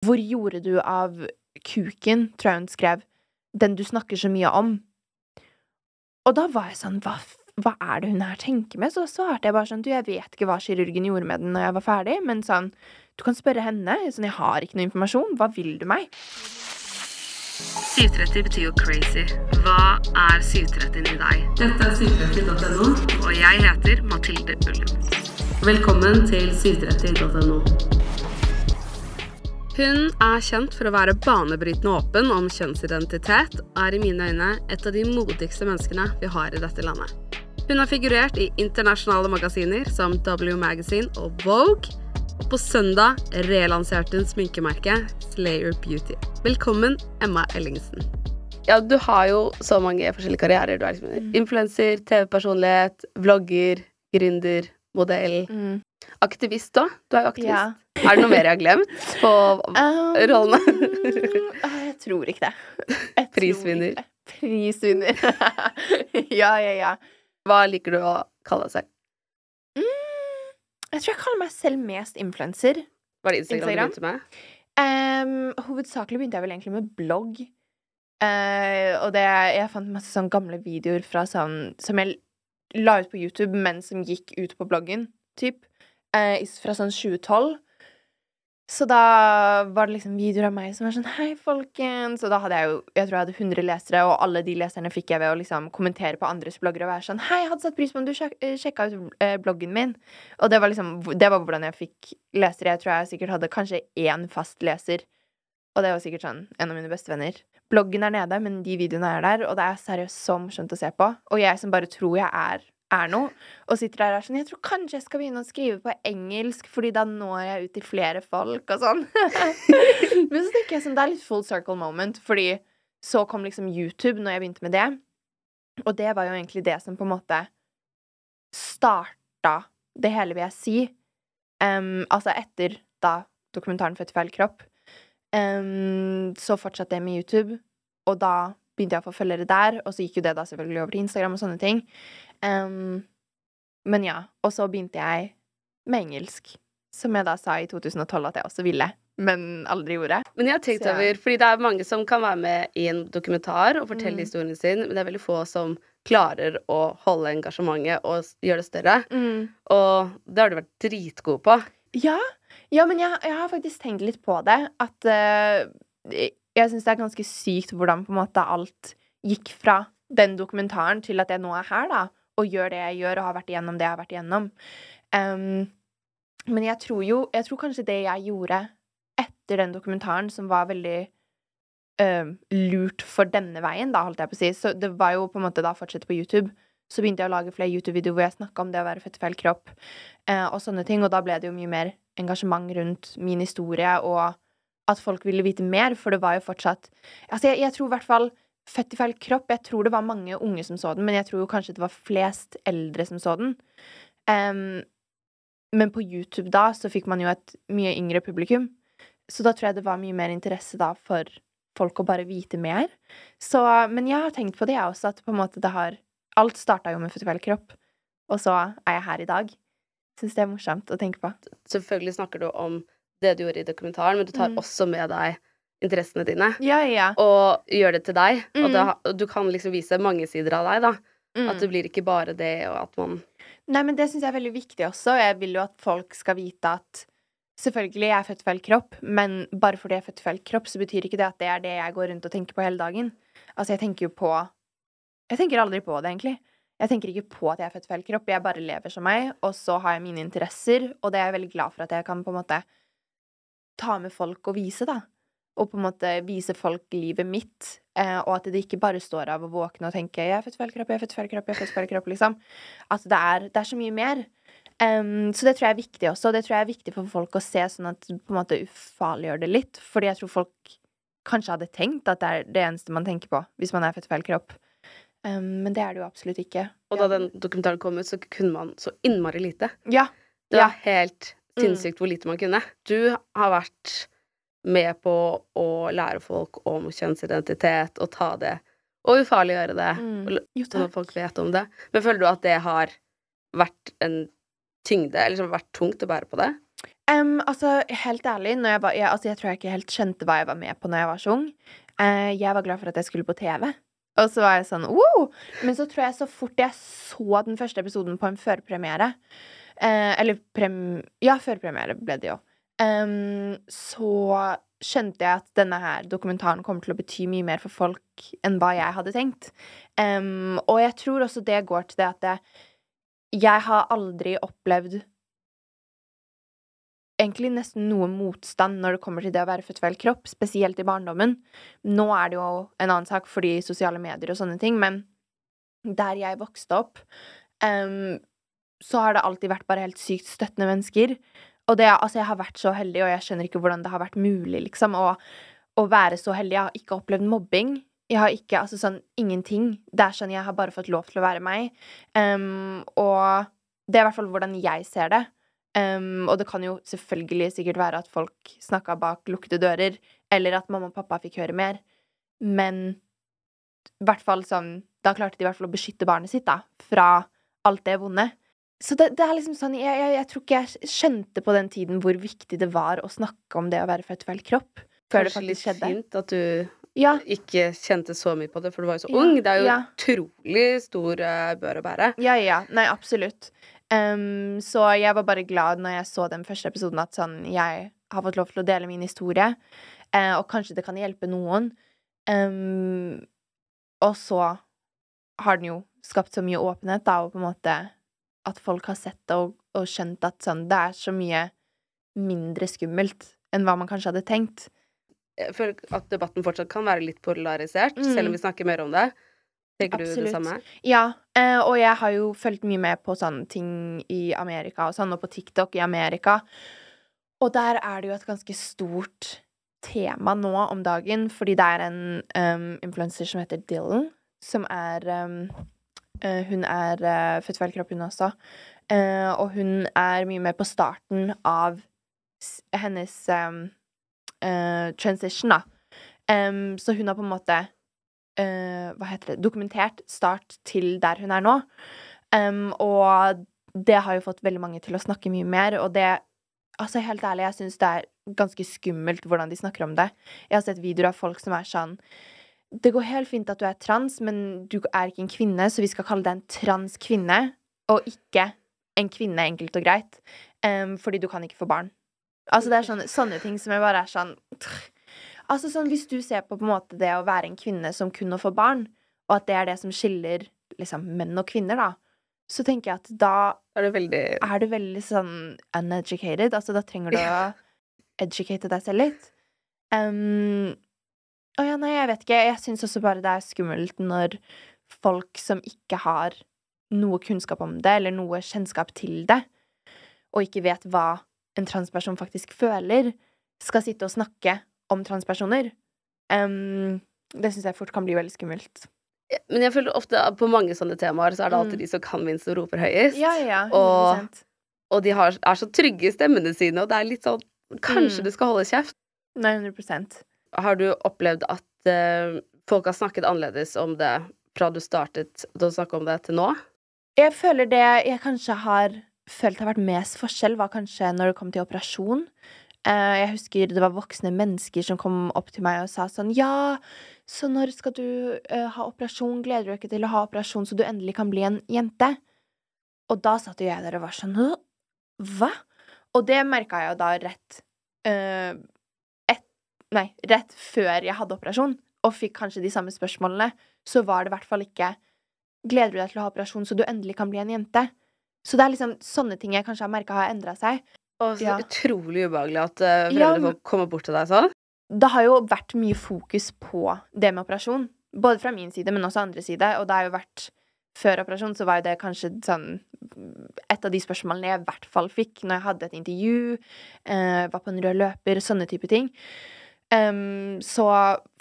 Hvor gjorde du av kuken, tror jeg hun skrev, den du snakker så mye om? Og da var jeg sånn, hva, hva er det hun her tenker med? Så svarte jeg bare sånn, du, jeg vet ikke hva kirurgen gjorde med den når jeg var ferdig, men sånn, du kan spørre henne. Sånn, jeg har ikke noe informasjon. Hva vil du meg? 730 betyr jo crazy. Hva er 730 i deg? Dette er 730.no, og jeg heter Mathilde Ullum. Velkommen til 730.no. Hun er kjent for å være banebrytende åpen om kjønnsidentitet, og er i mine øyne et av de modigste menneskene vi har i dette landet. Hun har figurert i internasjonale magasiner som W Magazine og Vogue, og på søndag relanserte hun sminkemerket Slayer Beauty. Velkommen, Emma Ellingsen. Ja, du har jo så mange forskjellige karrierer. Du er liksom Mm. influenser, TV-personlighet, vlogger, gründer, modell. Aktivist òg. Du er jo aktivist. Ja. Er det noe mer jeg har glemt på Um, rollene? ah, jeg tror ikke det. Jeg Prisvinner. ikke. Prisvinner. ja, ja, ja. Hva liker du å kalle deg selv? Mm, jeg tror jeg kaller meg selv mest influenser. Var det Instagram, Instagram? du begynte med? Um, hovedsakelig begynte jeg vel egentlig med blogg. Uh, og det, jeg fant masse sånn gamle videoer fra sånn Som jeg la ut på YouTube, men som gikk ut på bloggen, typ. Uh, fra sånn 2012. Så da var det liksom videoer av meg som var sånn Hei, folkens. Og da hadde jeg jo Jeg tror jeg hadde 100 lesere, og alle de leserne fikk jeg ved å liksom kommentere på andres blogger og være sånn Hei, jeg hadde satt pris på om du sjek eh, sjekka ut eh, bloggen min. Og det var liksom Det var hvordan jeg fikk lesere. Jeg tror jeg sikkert hadde kanskje én fast leser. Og det var sikkert sånn en av mine beste venner. Bloggen er nede, men de videoene er der, og det er seriøst så morsomt å se på. Og jeg som bare tror jeg er, er noe, og sitter der og er sånn Jeg tror kanskje jeg skal begynne å skrive på engelsk, fordi da når jeg ut til flere folk, og sånn. men så tenker jeg sånn, det er litt full circle moment, fordi så kom liksom YouTube når jeg begynte med det. Og det var jo egentlig det som på en måte starta det hele, vil jeg si. Um, altså etter da dokumentaren 'Født i feil kropp'. um, så fortsatte jeg med YouTube, og da begynte jeg å få følgere der. Og så gikk jo det da selvfølgelig over til Instagram og sånne ting. Em, men ja. Og så begynte jeg med engelsk, som jeg da sa i 2012 at jeg også ville, men aldri gjorde. Men jeg har tenkt Så over, fordi det er mange som kan være med i en dokumentar og fortelle Mm. historien sin, men det er veldig få som klarer å holde engasjementet og gjøre det større. Og det har du vært dritgod på. Ja, ja men jeg, jeg har faktisk tenkt litt på det. At uh, jeg syns det er ganske sykt hvordan på en måte alt gikk fra den dokumentaren til at jeg nå er her, da. Og gjør det jeg gjør, og har vært igjennom det jeg har vært igjennom. Um, men jeg tror jo Jeg tror kanskje det jeg gjorde etter den dokumentaren, som var veldig em, lurt for denne veien, da, holdt jeg på å si. Så det var jo på en måte da fortsette på YouTube. Så begynte jeg å lage flere YouTube-videoer hvor jeg snakka om det å være født i feil kropp uh, og sånne ting. Og da ble det jo mye mer engasjement rundt min historie, og at folk ville vite mer, for det var jo fortsatt Altså, jeg, jeg tror i hvert fall Født i feil kropp Jeg tror det var mange unge som så den, men jeg tror kanskje det var flest eldre som så den. Um, men på YouTube da så fikk man jo et mye yngre publikum, så da tror jeg det var mye mer interesse da for folk å bare vite mer. Så, men jeg har tenkt på det, jeg også, at på en måte det har Alt starta jo med Født i feil kropp, og så er jeg her i dag. Syns det er morsomt å tenke på. Selvfølgelig snakker du om det du gjorde i dokumentaren, men du tar Mm. også med deg interessene dine. Ja, ja. Og gjør det til deg. Og, Mm. det, og du kan liksom vise mange sider av deg, da. Mm. At det blir ikke bare det, og at man Nei, men det syns jeg er veldig viktig også. Jeg vil jo at folk skal vite at selvfølgelig jeg er født feil kropp, men bare fordi jeg er født feil kropp, så betyr ikke det at det er det jeg går rundt og tenker på hele dagen. Altså, jeg tenker jo på Jeg tenker aldri på det, egentlig. Jeg tenker ikke på at jeg er født feil kropp. Jeg bare lever som meg, og så har jeg mine interesser, og det er jeg veldig glad for at jeg kan på en måte ta med folk og vise, da. Og på en måte vise folk livet mitt, eh, og at det ikke bare står av å våkne og tenke 'jeg er født feil kropp, jeg er født feil kropp', jeg er født feil kropp, liksom. At det er, det er så mye mer. Um, så det tror jeg er viktig også. og Det tror jeg er viktig for folk å se, sånn at på en måte ufarliggjør det litt. Fordi jeg tror folk kanskje hadde tenkt at det er det eneste man tenker på hvis man er født feil kropp. Um, men det er det jo absolutt ikke. Og da den dokumentaren kom ut, så kunne man så innmari lite. Ja. Det Ja. var helt Mm. sinnssykt hvor lite man kunne. Du har vært med på å lære folk om kjønnsidentitet og ta det og ufarliggjøre det, Mm. Jo, sånn at folk vet om det. Men føler du at det har vært en tyngde, eller som har vært tungt å bære på det? Um, altså, helt ærlig, jeg, var, jeg, altså, jeg tror jeg ikke helt skjønte hva jeg var med på når jeg var så ung. Uh, jeg var glad for at jeg skulle på TV. Og så var jeg sånn wow! Men så tror jeg så fort jeg så den første episoden på en førpremiere eh, Eller prem... Ja, førpremiere ble det jo. Em, så skjønte jeg at denne her dokumentaren kommer til å bety mye mer for folk enn hva jeg hadde tenkt. Um, og jeg tror også det går til det at det, jeg har aldri opplevd egentlig nesten noe motstand når det kommer til det å være født feil kropp, spesielt i barndommen. Nå er det jo en annen sak fordi sosiale medier og sånne ting, men der jeg vokste opp, um, så har det alltid vært bare helt sykt støttende mennesker. Og det, altså, jeg har vært så heldig, og jeg skjønner ikke hvordan det har vært mulig, liksom, å, å være så heldig. Jeg har ikke opplevd mobbing. Jeg har ikke Altså sånn ingenting. Det er sånn jeg har bare fått lov til å være meg. Um, og det er i hvert fall hvordan jeg ser det. Um, og det kan jo selvfølgelig sikkert være at folk snakka bak lukkede dører, eller at mamma og pappa fikk høre mer, men i hvert fall sånn Da klarte de i hvert fall å beskytte barnet sitt da, fra alt det vonde. Så det, det er liksom sånn jeg, jeg, jeg tror ikke jeg skjønte på den tiden hvor viktig det var å snakke om det å være født feil kropp, før det Kanskje litt faktisk skjedde. fint at du Ja, ikke kjente så mye på det, for du var jo så ung. Det er jo ja. utrolig stor eh, bør å bære. Ja, ja. Nei, absolutt. Um, så jeg var bare glad når jeg så den første episoden, at sånn Jeg har fått lov til å dele min historie, uh, og kanskje det kan hjelpe noen. Um, og så har den jo skapt så mye åpenhet, da, og på en måte at folk har sett det og, og skjønt at sånn Det er så mye mindre skummelt enn hva man kanskje hadde tenkt. Jeg føler at debatten fortsatt kan være litt polarisert, Mm. selv om vi snakker mer om det. Tenker du det samme? Ja, eh, og jeg har jo fulgt mye med på sånne ting i Amerika og sånn, og på TikTok i Amerika. Og der er det jo et ganske stort tema nå om dagen, fordi det er en um, influenser som heter Dylan, som er um, Hun er uh, født feil kropp, hun også. Eh, og hun er mye mer på starten av hennes um, eh, transition, da. Um, så hun har på en måte uh, hva heter det, dokumentert start til der hun er nå. Um, og det har jo fått veldig mange til å snakke mye mer, og det Altså, helt ærlig, jeg syns det er ganske skummelt hvordan de snakker om det. Jeg har sett videoer av folk som er sånn Det går helt fint at du er trans, men du er ikke en kvinne, så vi skal kalle deg en transkvinne, og ikke en kvinne, enkelt og greit, Um, fordi du kan ikke få barn. Altså, det er sånne, sånne ting som jeg bare er sånn Altså sånn, Hvis du ser på på en måte det å være en kvinne som kun å få barn, og at det er det som skiller liksom, menn og kvinner, da, så tenker jeg at da Er du veldig er du veldig sånn uneducated. Altså, da trenger du å educate deg selv litt. Um, å ja, nei, jeg vet ikke. Jeg syns også bare det er skummelt når folk som ikke har noe kunnskap om det, eller noe kjennskap til det, og ikke vet hva en transperson faktisk føler, skal sitte og snakke om transpersoner. Um, det syns jeg fort kan bli veldig skummelt. Men jeg føler ofte at på mange sånne temaer så er det alltid Mm. de som kan minst og roper høyest. Ja, ja, Og- 100 Og de har, er så trygge i stemmene sine, og det er litt sånn Kanskje Mm. du skal holde kjeft. Nei, 100 Har du opplevd at eh, folk har snakket annerledes om det fra du startet å snakke om det til nå? Jeg føler det jeg kanskje har følt har vært mest forskjell, var kanskje når det kom til operasjon. Eh, jeg husker det var voksne mennesker som kom opp til meg og sa sånn Ja, så når skal du eh, ha operasjon? Gleder du deg ikke til å ha operasjon så du endelig kan bli en jente? Og da satt jo jeg der og var sånn Hva? Og det merka jeg jo da rett eh, Nei, rett før jeg hadde operasjon, og fikk kanskje de samme spørsmålene, så var det i hvert fall ikke Gleder du deg til å ha operasjon så du endelig kan bli en jente? Så det er liksom sånne ting jeg kanskje har merka har endra seg. Og så Ja. utrolig ubehagelig at uh, Ja, fremmede men- kommer bort til deg sånn. Det har jo vært mye fokus på det med operasjon. Både fra min side, men også andre side. Og det har jo vært Før operasjon så var jo det kanskje sånn Et av de spørsmålene jeg i hvert fall fikk når jeg hadde et intervju, eh, var på en rød løper, sånne type ting. Em, så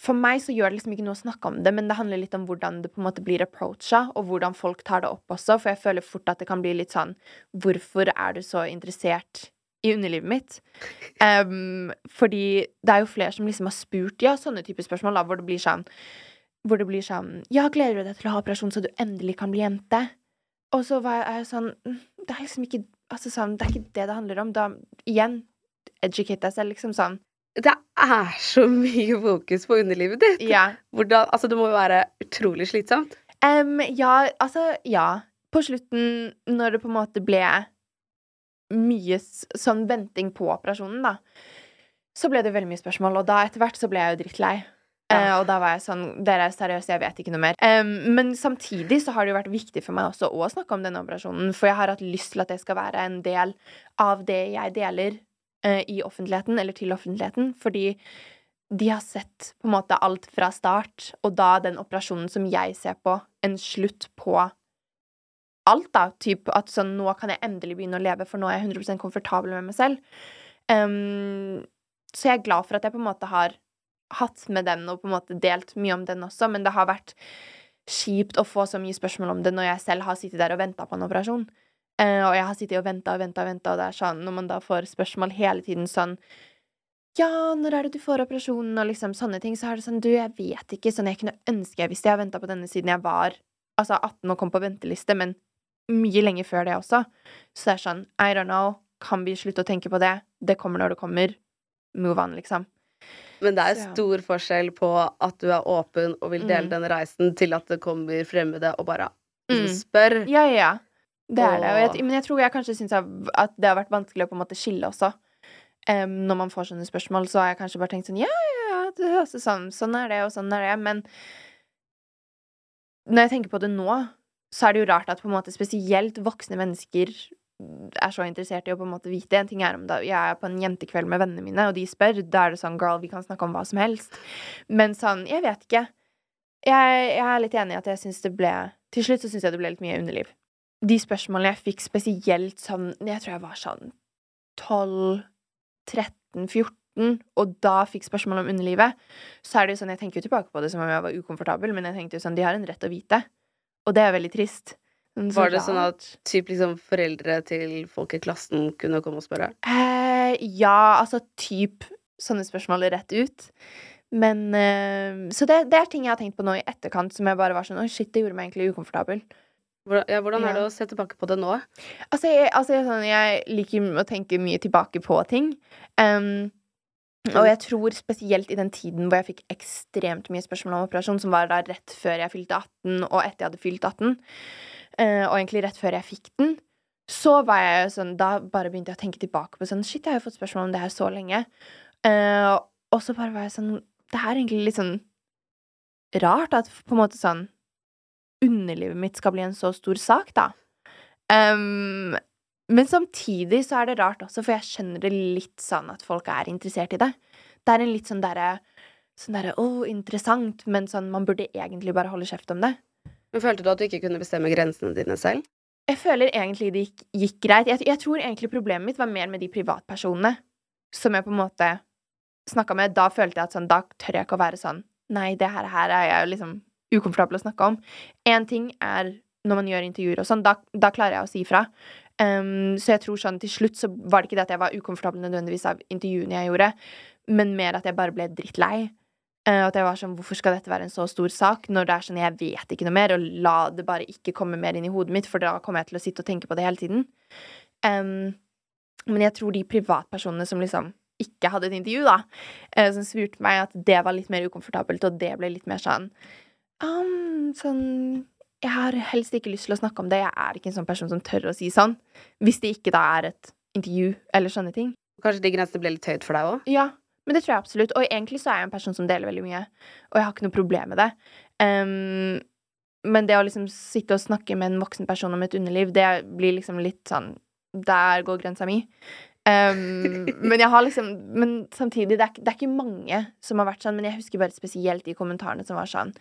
for meg så gjør det liksom ikke noe å snakke om det, men det handler litt om hvordan det på en måte blir approacha, og hvordan folk tar det opp også, for jeg føler fort at det kan bli litt sånn Hvorfor er du så interessert i underlivet mitt? Um, fordi det er jo flere som liksom har spurt ja, sånne typer spørsmål, da, hvor det blir sånn Hvor det blir sånn Ja, gleder du deg til å ha operasjon så du endelig kan bli jente? Og så var jeg sånn «Mm, Det er liksom ikke Altså sånn, det er ikke det det handler om. Da, igjen, educate deg selv, liksom sånn. Det er så mye fokus på underlivet ditt. Ja. Hvordan, altså, det må jo være utrolig slitsomt. Um, ja, altså, ja. På slutten, når det på en måte ble mye sånn venting på operasjonen, da, så ble det veldig mye spørsmål, og da etter hvert så ble jeg jo drittlei. Ja. Uh, og da var jeg sånn Dere er seriøse, jeg vet ikke noe mer. Um, men samtidig så har det jo vært viktig for meg også å snakke om denne operasjonen, for jeg har hatt lyst til at det skal være en del av det jeg deler i offentligheten, eller til offentligheten, fordi de har sett på en måte alt fra start, og da den operasjonen som jeg ser på, en slutt på alt, da. Typ at sånn, nå kan jeg endelig begynne å leve, for nå er jeg 100 komfortabel med meg selv. Um, så jeg er glad for at jeg på en måte har hatt med den og på en måte delt mye om den også, men det har vært kjipt å få så mye spørsmål om det når jeg selv har sittet der og venta på en operasjon. Eh, og jeg har sittet og venta og venta og venta, og det er sånn når man da får spørsmål hele tiden sånn ja, når er det du får operasjonen, og liksom sånne ting, så er det sånn, du, jeg vet ikke, sånn, jeg kunne ønske jeg visste, jeg har venta på denne siden jeg var, altså 18 og kom på venteliste, men mye lenger før det også. Så det er sånn, I don't know, kan vi slutte å tenke på det? Det kommer når det kommer. Move on, liksom. Men det er ja. stor forskjell på at du er åpen og vil dele Mm. denne reisen, til at det kommer fremmede og bare Mm. spør. Ja, ja, ja. Det er det. Jeg, men jeg tror jeg kanskje syns at det har vært vanskelig å på en måte skille også. Um, når man får sånne spørsmål, så har jeg kanskje bare tenkt sånn Ja, ja, ja, det høres ut sånn. Sånn er det, og sånn er det. Men når jeg tenker på det nå, så er det jo rart at på en måte spesielt voksne mennesker er så interessert i å på en måte vite. En ting er om da jeg er på en jentekveld med vennene mine, og de spør, da er det sånn girl, vi kan snakke om hva som helst. Men sånn, jeg vet ikke. Jeg, jeg er litt enig i at jeg syns det ble Til slutt så syns jeg det ble litt mye underliv. De spørsmålene jeg fikk spesielt sånn Jeg tror jeg var sånn 12, 13, 14, og da fikk spørsmål om underlivet, så er det jo sånn Jeg tenker jo tilbake på det som om jeg var ukomfortabel, men jeg tenkte jo sånn De har en rett å vite. Og det er veldig trist. Så Var det sånn at typ liksom foreldre til folk i klassen kunne komme og spørre? Eh, ja, altså typ sånne spørsmål rett ut. Men eh, Så det, det er ting jeg har tenkt på nå i etterkant som jeg bare var sånn Oi, shit, det gjorde meg egentlig ukomfortabel. Ja, hvordan er det å se tilbake på det nå? Altså, jeg, altså jeg, sånn, jeg liker å tenke mye tilbake på ting. Um, og jeg tror spesielt i den tiden hvor jeg fikk ekstremt mye spørsmål om operasjon, som var da rett før jeg fylte 18, og etter jeg hadde fylt 18, uh, og egentlig rett før jeg fikk den, så var jeg sånn Da bare begynte jeg å tenke tilbake på sånn Shit, jeg har jo fått spørsmål om det her så lenge. Uh, og så bare var jeg sånn Det er egentlig litt sånn rart at på en måte sånn Underlivet mitt skal bli en så stor sak, da. Um, men samtidig så er det rart også, for jeg skjønner det litt sånn at folk er interessert i det. Det er en litt sånn derre Sånn derre Å, interessant, men sånn Man burde egentlig bare holde kjeft om det. Men Følte du at du ikke kunne bestemme grensene dine selv? Jeg føler egentlig det gikk, gikk greit. Jeg, jeg tror egentlig problemet mitt var mer med de privatpersonene som jeg på en måte snakka med. Da følte jeg at sånn Da tør jeg ikke å være sånn Nei, det her, her er jeg liksom ukomfortabel å snakke om. Én ting er når man gjør intervjuer og sånn, da, da klarer jeg å si ifra. Um, så jeg tror sånn til slutt så var det ikke det at jeg var ukomfortabel nødvendigvis av intervjuene jeg gjorde, men mer at jeg bare ble drittlei. Uh, at jeg var sånn Hvorfor skal dette være en så stor sak når det er sånn jeg vet ikke noe mer, og la det bare ikke komme mer inn i hodet mitt, for da kommer jeg til å sitte og tenke på det hele tiden. Um, men jeg tror de privatpersonene som liksom ikke hadde et intervju, da, uh, som spurte meg at det var litt mer ukomfortabelt, og det ble litt mer sånn um, Sånn Jeg har helst ikke lyst til å snakke om det. Jeg er ikke en sånn person som tør å si sånn. Hvis det ikke da er et intervju eller sånne ting. Kanskje det grensene ble litt høyt for deg òg? Ja, men det tror jeg absolutt. Og egentlig så er jeg en person som deler veldig mye, og jeg har ikke noe problem med det. Um, men det å liksom sitte og snakke med en voksen person om et underliv, det blir liksom litt sånn Der går grensa mi. Um, men jeg har liksom Men samtidig, det er, det er ikke mange som har vært sånn, men jeg husker bare spesielt de kommentarene som var sånn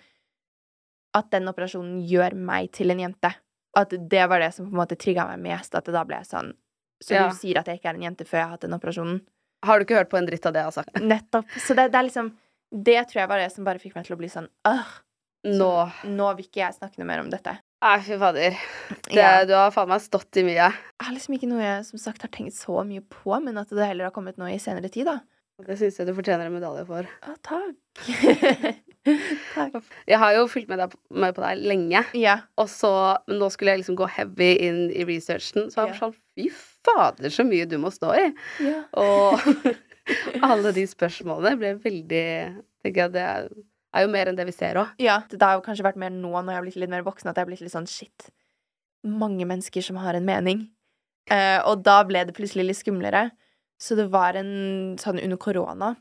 At den operasjonen gjør meg til en jente. At det var det som på en måte trigga meg mest. At det da ble sånn Så Ja. du sier at jeg ikke er en jente før jeg har hatt den operasjonen? Har du ikke hørt på en dritt av det jeg har sagt? Nettopp. Så det, det er liksom Det tror jeg var det som bare fikk meg til å bli sånn Åh, Nå nå vil ikke jeg snakke noe mer om dette. Nei, fy fader. Det, Ja. Du har faen meg stått i mye. Jeg har liksom ikke noe jeg som sagt har tenkt så mye på, men at det heller har kommet nå i senere tid, da. Det syns jeg du fortjener en medalje for. Å, takk. takk. Jeg har jo fulgt med, deg, med på deg lenge, Ja. og så, men nå skulle jeg liksom gå heavy inn i researchen, så jeg var sånn Fy fader så mye du må stå i. Ja. Og alle de spørsmålene ble veldig tenker jeg Det er, er jo mer enn det vi ser òg. Ja, det har jo kanskje vært mer nå når jeg har blitt litt mer voksen, at jeg har blitt litt sånn shit. Mange mennesker som har en mening. Uh, og da ble det plutselig litt skumlere. Så det var en sånn under korona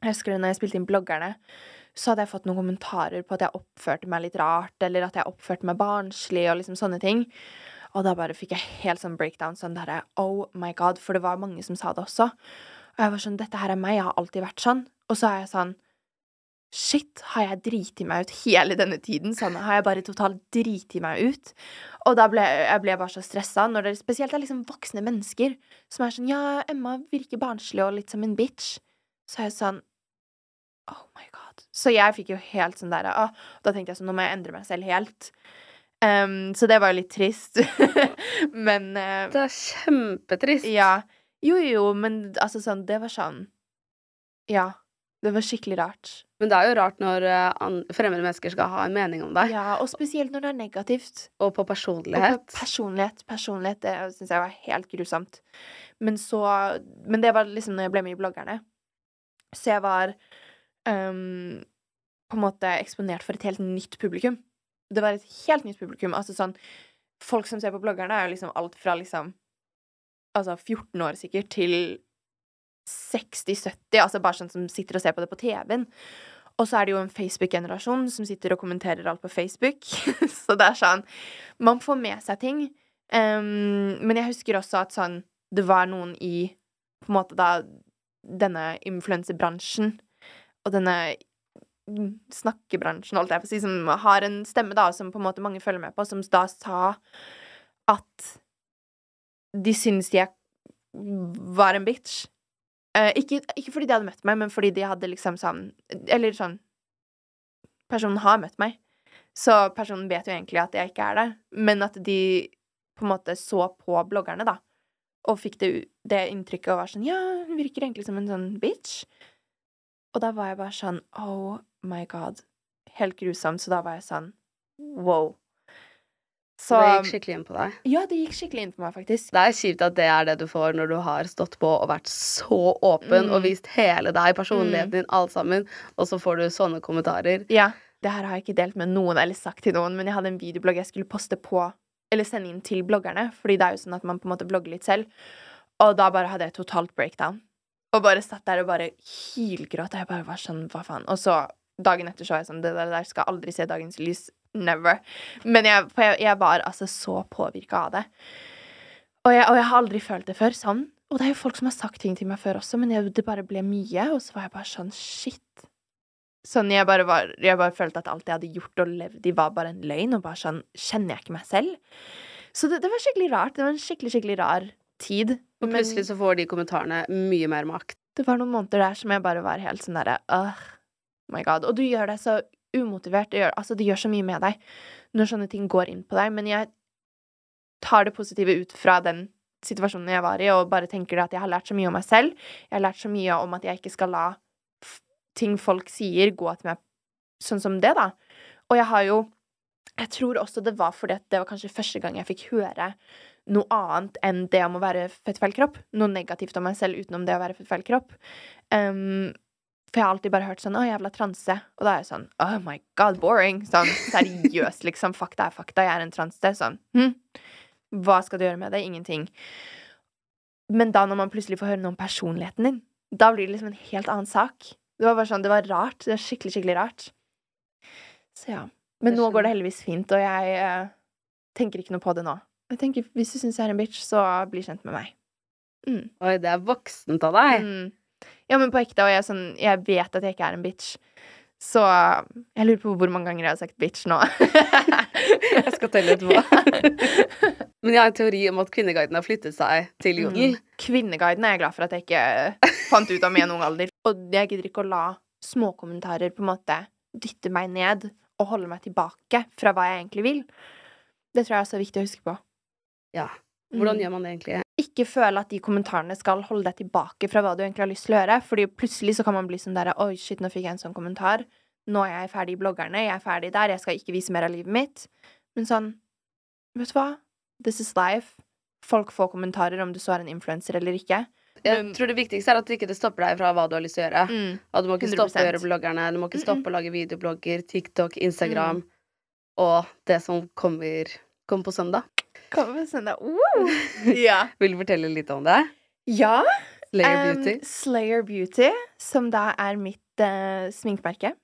Jeg husker det når jeg spilte inn bloggerne, så hadde jeg fått noen kommentarer på at jeg oppførte meg litt rart, eller at jeg oppførte meg barnslig, og liksom sånne ting. Og da bare fikk jeg helt sånn breakdown, sånn derre oh my god, for det var mange som sa det også. Og jeg var sånn, dette her er meg, jeg har alltid vært sånn. Og så er jeg sånn Shit, har jeg driti meg ut hele denne tiden? Sånn, har jeg bare totalt driti meg ut? Og da ble jeg ble bare så stressa, når det spesielt er liksom voksne mennesker som er sånn Ja, Emma virker barnslig og litt som en bitch. Så er jeg sånn Oh my god. Så jeg fikk jo helt sånn der ah, Da tenkte jeg sånn Nå må jeg endre meg selv helt. Um, så det var jo litt trist. men uh, Det er kjempetrist. Ja. Jo, jo, men altså sånn Det var sånn Ja. Det var skikkelig rart. Men det er jo rart når uh, fremmede mennesker skal ha en mening om deg. Ja, og spesielt når det er negativt. Og på Og på personlighet. personlighet. Personlighet, det syns jeg var helt grusomt. Men så Men det var liksom når jeg ble med i bloggerne. Så jeg var ehm, på en måte eksponert for et helt nytt publikum. Det var et helt nytt publikum. Altså sånn Folk som ser på bloggerne, er jo liksom alt fra liksom Altså 14 år sikkert til 60-70, altså bare sånn som sitter og ser på det på TV-en. Og så er det jo en Facebook-generasjon som sitter og kommenterer alt på Facebook. så det er sånn Man får med seg ting. Um, men jeg husker også at sånn Det var noen i på en måte da denne influensebransjen og denne snakkebransjen, holdt jeg på å si, som har en stemme, da, som på en måte mange følger med på, som da sa at de syns jeg var en bitch. Eh, ikke, ikke fordi de hadde møtt meg, men fordi de hadde liksom sånn Eller sånn Personen har møtt meg, så personen vet jo egentlig at jeg ikke er det, men at de på en måte så på bloggerne, da, og fikk det, det inntrykket og var sånn Ja, hun virker egentlig som en sånn bitch. Og da var jeg bare sånn Oh my god. Helt grusomt. Så da var jeg sånn wow. Så det gikk skikkelig inn på deg. Ja, det gikk skikkelig inn på meg, faktisk. Det er kjipt at det er det du får når du har stått på og vært så åpen Mm. og vist hele deg, personligheten din, alt sammen, og så får du sånne kommentarer. Ja. Det her har jeg ikke delt med noen eller sagt til noen, men jeg hadde en videoblogg jeg skulle poste på Eller sende inn til bloggerne, fordi det er jo sånn at man på en måte blogger litt selv. Og da bare hadde jeg totalt breakdown. Og bare satt der og bare hylgråt. Og jeg bare var sånn, hva faen. Og så dagen etter så var jeg sånn, det der skal aldri se dagens lys. Never. Men jeg, jeg, jeg var altså så påvirka av det. Og jeg, og jeg har aldri følt det før sånn. Og det er jo folk som har sagt ting til meg før også, men det bare ble mye. Og så var jeg bare sånn, shit. Sånn, jeg bare, var, jeg bare følte at alt jeg hadde gjort og levd i, var bare en løgn. Og bare sånn, kjenner jeg ikke meg selv? Så det, det var skikkelig rart. Det var en skikkelig, skikkelig rar tid. Og plutselig så får de kommentarene mye mer makt. det var noen måneder der som jeg bare var helt sånn derre oh my god. Og du gjør deg så umotivert. Det gjør, altså, det gjør så mye med deg når sånne ting går inn på deg. Men jeg tar det positive ut fra den situasjonen jeg var i, og bare tenker at jeg har lært så mye om meg selv. Jeg har lært så mye om at jeg ikke skal la ting folk sier, gå til meg sånn som det, da. Og jeg har jo Jeg tror også det var fordi at det var kanskje første gang jeg fikk høre noe annet enn det om å være født feil kropp. Noe negativt om meg selv utenom det å være født feil kropp. Um, for jeg har alltid bare hørt sånn 'Å, jævla transe'. Og da er jeg sånn 'Oh my god, boring'. Sånn seriøst, liksom. Fakta er fakta. Jeg er en transe. Sånn. Hm? Hva skal du gjøre med det? Ingenting. Men da når man plutselig får høre noe om personligheten din, da blir det liksom en helt annen sak. Det var bare sånn, det var rart. Det var skikkelig, skikkelig rart. Så ja. Men nå går det heldigvis fint, og jeg eh, tenker ikke noe på det nå. Jeg tenker, Hvis du syns jeg er en bitch, så bli kjent med meg. Mm. Oi, det er voksent av deg. Mm. Ja, men på ekte, og jeg, sånn, jeg vet at jeg ikke er en bitch. Så jeg lurer på hvor mange ganger jeg har sagt bitch nå. Jeg skal telle etterpå. Men jeg har en teori om at Kvinneguiden har flyttet seg til Jodel. Mm. Kvinneguiden er jeg glad for at jeg ikke fant ut av med en ung alder. Og jeg gidder ikke å la småkommentarer på en måte dytte meg ned og holde meg tilbake fra hva jeg egentlig vil. Det tror jeg også er viktig å huske på. Ja. Hvordan Mm. gjør man det egentlig? Ikke føle at de kommentarene skal holde deg tilbake fra hva du egentlig har lyst til å gjøre. Fordi plutselig så kan man bli sånn derre Oi, shit, nå fikk jeg en sånn kommentar. Nå er jeg ferdig i bloggerne. Jeg er ferdig der. Jeg skal ikke vise mer av livet mitt. Men sånn Vet du hva? This is life. folk får kommentarer om du så er en influenser eller ikke. Jeg tror det viktigste er at det ikke stopper deg fra hva du har lyst til å gjøre. Mm. At du må ikke stoppe å 100%. gjøre bloggerne, du må ikke stoppe å lage videoblogger, TikTok, Instagram Mm. og det som kommer, kommer på søndag. Kom med søndag. Woo! Ja. Vil du fortelle litt om det? ja. Slayer um, Beauty. Slayer Beauty, som da er mitt uh, sminkemerke.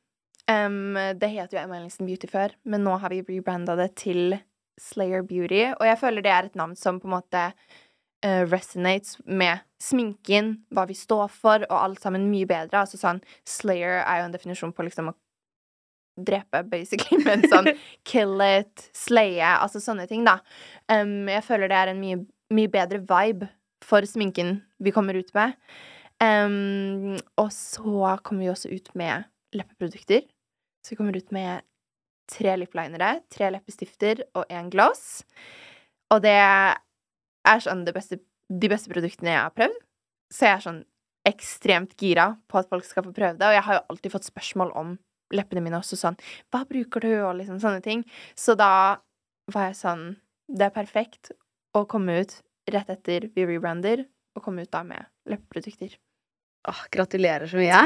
Um, det het jo Emma Ellingsen Beauty før, men nå har vi rebranda det til Slayer Beauty. Og jeg føler det er et navn som på en måte uh, resonates med sminken, hva vi står for, og alt sammen mye bedre. Altså sånn Slayer er jo en definisjon på liksom å drepe, basically, men sånn kill it, slaye, altså sånne ting, da. Um, jeg føler det er en mye, mye bedre vibe for sminken vi kommer ut med. Um, og så kommer vi også ut med leppeprodukter. Så vi kommer ut med tre liplinere, tre leppestifter og én gloss. Og det er sånn det beste, de beste produktene jeg har prøvd. Så jeg er sånn ekstremt gira på at folk skal få prøve det. Og jeg har jo alltid fått spørsmål om leppene mine også sånn Hva bruker du? Og liksom sånne ting. Så da var jeg sånn Det er perfekt å komme ut rett etter vi rebrander, og komme ut da med leppeprodukter. Åh, gratulerer så mye.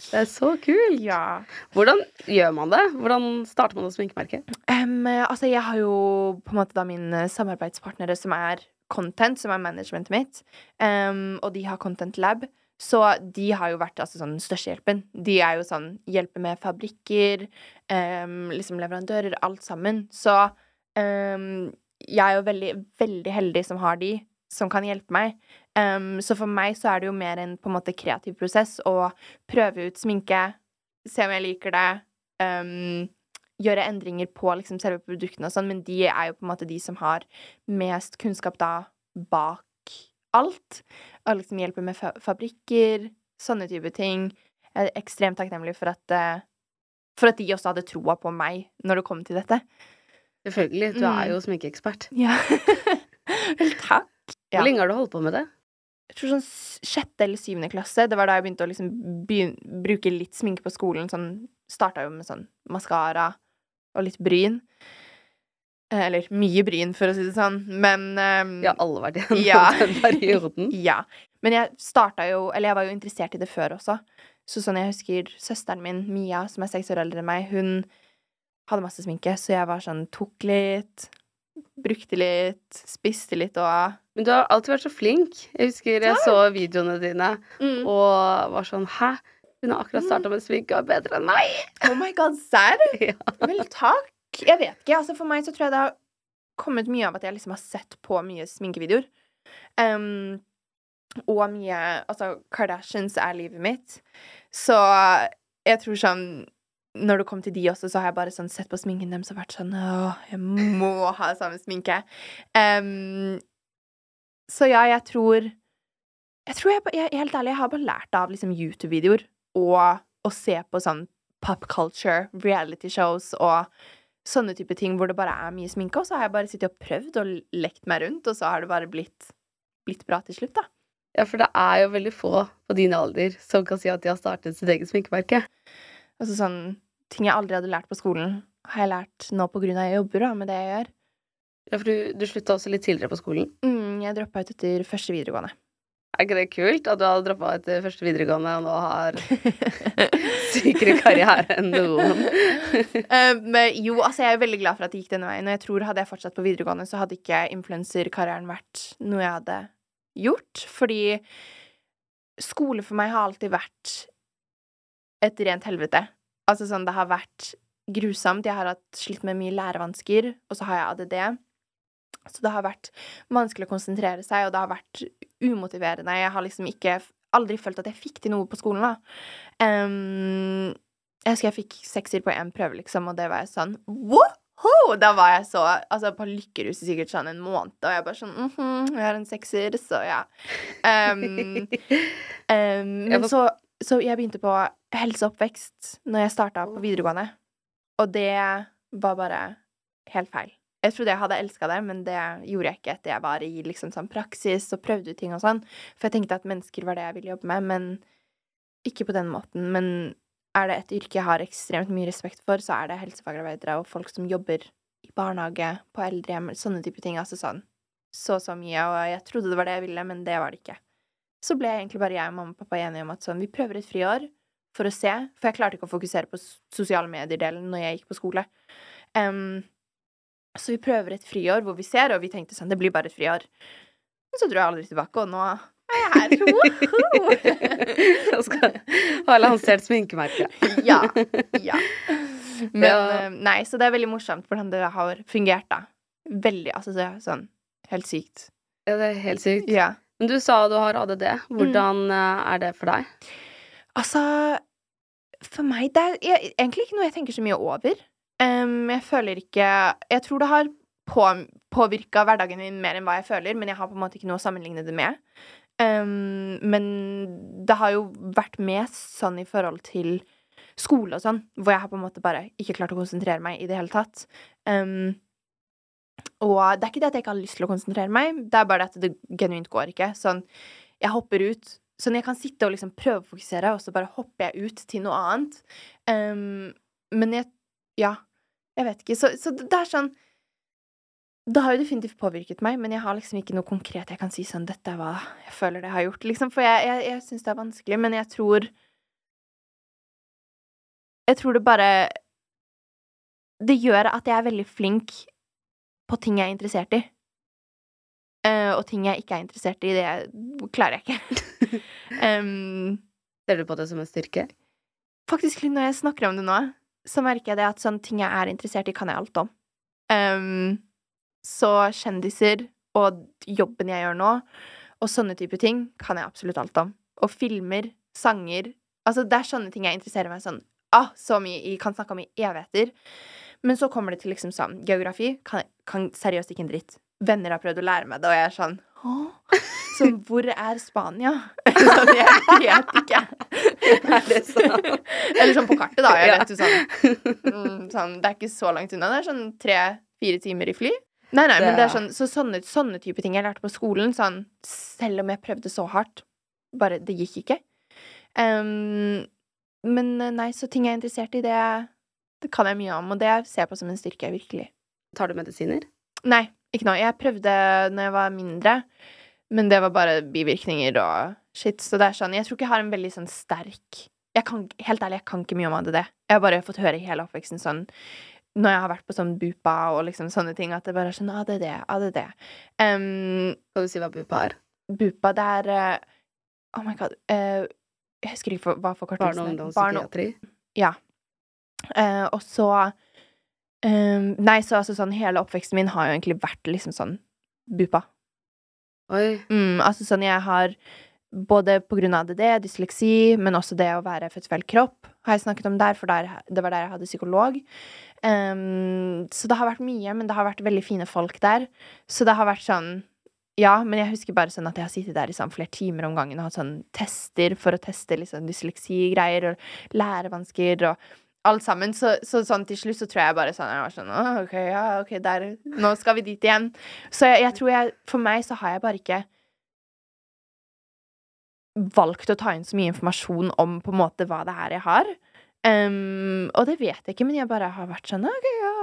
Det er så kult. Ja. Hvordan gjør man det? Hvordan starter man et sminkemerke? Um, altså, jeg har jo på en måte da mine samarbeidspartnere som er content, som er managementet mitt, um, og de har Content Lab. Så de har jo vært altså, sånn, den største hjelpen. De er jo sånn hjelper med fabrikker, um, liksom leverandører, alt sammen. Så um, jeg er jo veldig, veldig heldig som har de som kan hjelpe meg. Um, så for meg så er det jo mer en på en måte kreativ prosess å prøve ut sminke, se om jeg liker det. um, gjøre endringer på liksom selve produktene og sånn, men de er jo på en måte de som har mest kunnskap da bak alt. Og liksom hjelper med fa fabrikker, sånne type ting. Jeg er ekstremt takknemlig for at, eh, for at de også hadde troa på meg når det kom til dette. Selvfølgelig, du er Mm. jo sminkeekspert. Ja. Vel, takk. Ja. Hvor lenge har du holdt på med det? Jeg tror sånn sjette eller syvende klasse. Det var da jeg begynte å liksom begynne, bruke litt sminke på skolen. Sånn, Starta jo med sånn maskara og litt bryn. Eh, Eller mye bryn, for å si det sånn. Men um, Ja, alle vært igjennom Ja. den perioden. Ja. Men jeg starta jo Eller jeg var jo interessert i det før også. Så sånn jeg husker søsteren min, Mia, som er seks år eldre enn meg, hun hadde masse sminke, så jeg var sånn Tok litt, brukte litt, spiste litt og Men du har alltid vært så flink. Jeg husker jeg så videoene dine mm. og var sånn Hæ? Hun har akkurat starta med sminke og er bedre enn meg! Oh my god, serr? Ja. Vel, takk. Jeg vet ikke. Altså, for meg så tror jeg det har kommet mye av at jeg liksom har sett på mye sminkevideoer. Um, og mye Altså, Kardashians er livet mitt. Så jeg tror sånn Når det kom til de også, så har jeg bare sånn sett på sminken deres og vært sånn Åh, jeg må ha samme sminke. Um, så ja, jeg tror Jeg tror jeg, jeg Helt ærlig, jeg har bare lært av liksom YouTube-videoer og å se på sånn pop culture, reality shows og sånne type ting hvor det bare er mye sminke. Og så har jeg bare sittet og prøvd og lekt meg rundt, og så har det bare blitt, blitt bra til slutt, da. Ja, for det er jo veldig få på din alder som kan si at de har startet sitt eget sminkemerke. Altså sånn ting jeg aldri hadde lært på skolen, har jeg lært nå på grunn av jeg jobber, da, med det jeg gjør. Ja, for du, du slutta også litt tidligere på skolen. Mm, jeg droppa ut etter første videregående. Er ikke det kult at du har droppa etter første videregående og nå har sykere karriere enn noen? Men jo, altså jeg er veldig glad for at det gikk denne veien. Og jeg tror hadde jeg fortsatt på videregående, så hadde ikke influenserkarrieren vært noe jeg hadde gjort. Fordi skole for meg har alltid vært et rent helvete. Altså sånn, det har vært grusomt. Jeg har hatt slitt med mye lærevansker, og så har jeg ADD. Så det har vært vanskelig å konsentrere seg, og det har vært umotiverende. Jeg har liksom ikke aldri følt at jeg fikk til noe på skolen, da. Um, jeg husker jeg fikk sekser på én prøve, liksom, og det var jeg sånn Woho! Da var jeg så Altså, på lykkeruset sikkert sånn en måned, og jeg bare sånn mhm, jeg har en sekser, så ja. Um, um, men så, så jeg begynte på helseoppvekst når jeg starta på videregående, og det var bare helt feil. Jeg trodde jeg hadde elska det, men det gjorde jeg ikke etter jeg var i liksom sånn praksis og prøvde ut ting og sånn. For jeg tenkte at mennesker var det jeg ville jobbe med, men ikke på den måten. Men er det et yrke jeg har ekstremt mye respekt for, så er det helsefagarbeidere og folk som jobber i barnehage, på eldrehjem, sånne type ting. Altså sånn så så mye, og jeg trodde det var det jeg ville, men det var det ikke. Så ble egentlig bare jeg og mamma og pappa enige om at sånn, vi prøver et friår for å se, for jeg klarte ikke å fokusere på sosiale medier-delen når jeg gikk på skole. Em, så vi prøver et friår hvor vi ser, og vi tenkte sånn, det blir bare et friår. Men så dro jeg aldri tilbake, og nå er jeg her. Da skal ha lansert sminkemerket. ja. ja. Men eh, nei, så det er veldig morsomt hvordan det har fungert, da. Veldig, altså sånn helt sykt. Ja, det er helt sykt. Ja. Men du sa du har ADD. Hvordan mm. er det for deg? Altså, for meg Det er egentlig ikke noe jeg tenker så mye over. Em, jeg føler ikke Jeg tror det har på, påvirka hverdagen min mer enn hva jeg føler, men jeg har på en måte ikke noe å sammenligne det med. Um, men det har jo vært mest sånn i forhold til skole og sånn, hvor jeg har på en måte bare ikke klart å konsentrere meg i det hele tatt. Um, og det er ikke det at jeg ikke har lyst til å konsentrere meg, det er bare det at det genuint går ikke. Sånn, jeg hopper ut Sånn jeg kan sitte og liksom prøve å fokusere, og så bare hopper jeg ut til noe annet. Um, men jeg Ja, jeg vet ikke. Så, så det er sånn Det har jo definitivt påvirket meg, men jeg har liksom ikke noe konkret jeg kan si sånn Dette er hva jeg føler det har gjort, liksom. For jeg, jeg, jeg syns det er vanskelig, men jeg tror Jeg tror det bare Det gjør at jeg er veldig flink på ting jeg er interessert i. Uh, og ting jeg ikke er interessert i, det klarer jeg ikke. um, Ser du på det som en styrke? faktisk når jeg snakker om det nå, så merker jeg det at sånne ting jeg er interessert i, kan jeg alt om. Um, så kjendiser og jobben jeg gjør nå, og sånne type ting, kan jeg absolutt alt om. Og filmer, sanger Altså, det er sånne ting jeg interesserer meg sånn ah, så mye i, kan snakke om i evigheter. Men så kommer det til liksom sånn Geografi kan, kan seriøst ikke en dritt. Venner har prøvd å lære meg det, og jeg er sånn Åh, så hvor er Spania? sånn, jeg vet ikke. Er det sant? Eller sånn på kartet, da. Jeg vet jo sånn, mm, sånn Det er ikke så langt unna. Det er sånn tre-fire timer i fly. Nei, nei, men Det- det er sånn, så sånne, sånne type ting jeg lærte på skolen, sånn Selv om jeg prøvde så hardt, bare Det gikk ikke. Um, men eh, nei, så ting jeg er interessert i, det, det kan jeg mye om, og det ser jeg på som en styrke, virkelig. Tar du medisiner? Nei, ikke nå. Jeg prøvde når jeg var mindre, men det var bare bivirkninger og shit. Så det er sånn Jeg tror ikke jeg har en veldig sånn sterk kan, Helt ærlig, jeg kan ikke mye om ADD. Jeg har bare fått høre i hele oppveksten sånn når jeg har vært på sånn BUPA og liksom sånne ting, at det bare er sånn ADD, ADD. Um, Kan du si hva BUPA er? BUPA, det er uh, Oh my god. Uh, jeg husker ikke for, hva Barne- og forkortelsen er. Barne- ungdomspsykiatri? ja. Uh, og så um, Nei, så altså sånn hele oppveksten min har jo egentlig vært liksom sånn BUPA. Oi. Mm, altså sånn jeg har både av ADD, dysleksi, men også det å være født feil kropp, har jeg snakket om der, for der, det var der jeg hadde psykolog. Um, så det har vært mye, men det har vært veldig fine folk der. Så det har vært sånn Ja, men jeg husker bare sånn at jeg har sittet der i sånn flere timer om gangen og hatt sånn tester for å teste liksom dysleksi-greier og lærevansker og alt sammen. Så, så sånn til slutt så tror jeg bare sånn Jeg var sånn OK, ja, OK, der Nå skal vi dit igjen. Så jeg, jeg tror jeg For meg så har jeg bare ikke valgt å ta inn så mye informasjon om på en måte hva det er jeg har. Um, og det vet jeg ikke, men jeg bare har vært sånn OK, ja.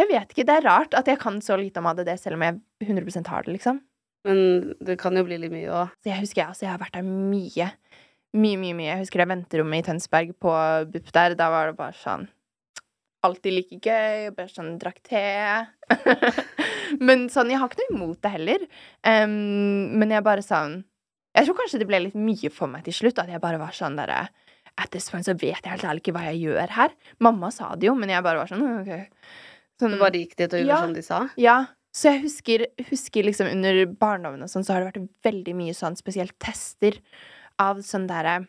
Jeg vet ikke. Det er rart at jeg kan så lite om ADD, selv om jeg 100 har det, liksom. Men det kan jo bli litt mye òg. Så jeg husker altså, jeg har vært der mye. Mye, mye, mye. Jeg husker det venterommet i Tønsberg på BUP der. Da var det bare sånn Alltid like gøy. Bare sånn drakk te. men sånn, jeg har ikke noe imot det heller. Um, men jeg bare sånn Jeg tror kanskje det ble litt mye for meg til slutt. At jeg bare var sånn derre At this point så vet jeg helt ærlig ikke hva jeg gjør her. Mamma sa det jo, men jeg bare var sånn OK. Sånn, Du bare gikk dit og gjorde Ja. som de sa? ja, så jeg husker, husker liksom under barndommen og sånn, så har det vært veldig mye sånn spesielt tester av sånn derre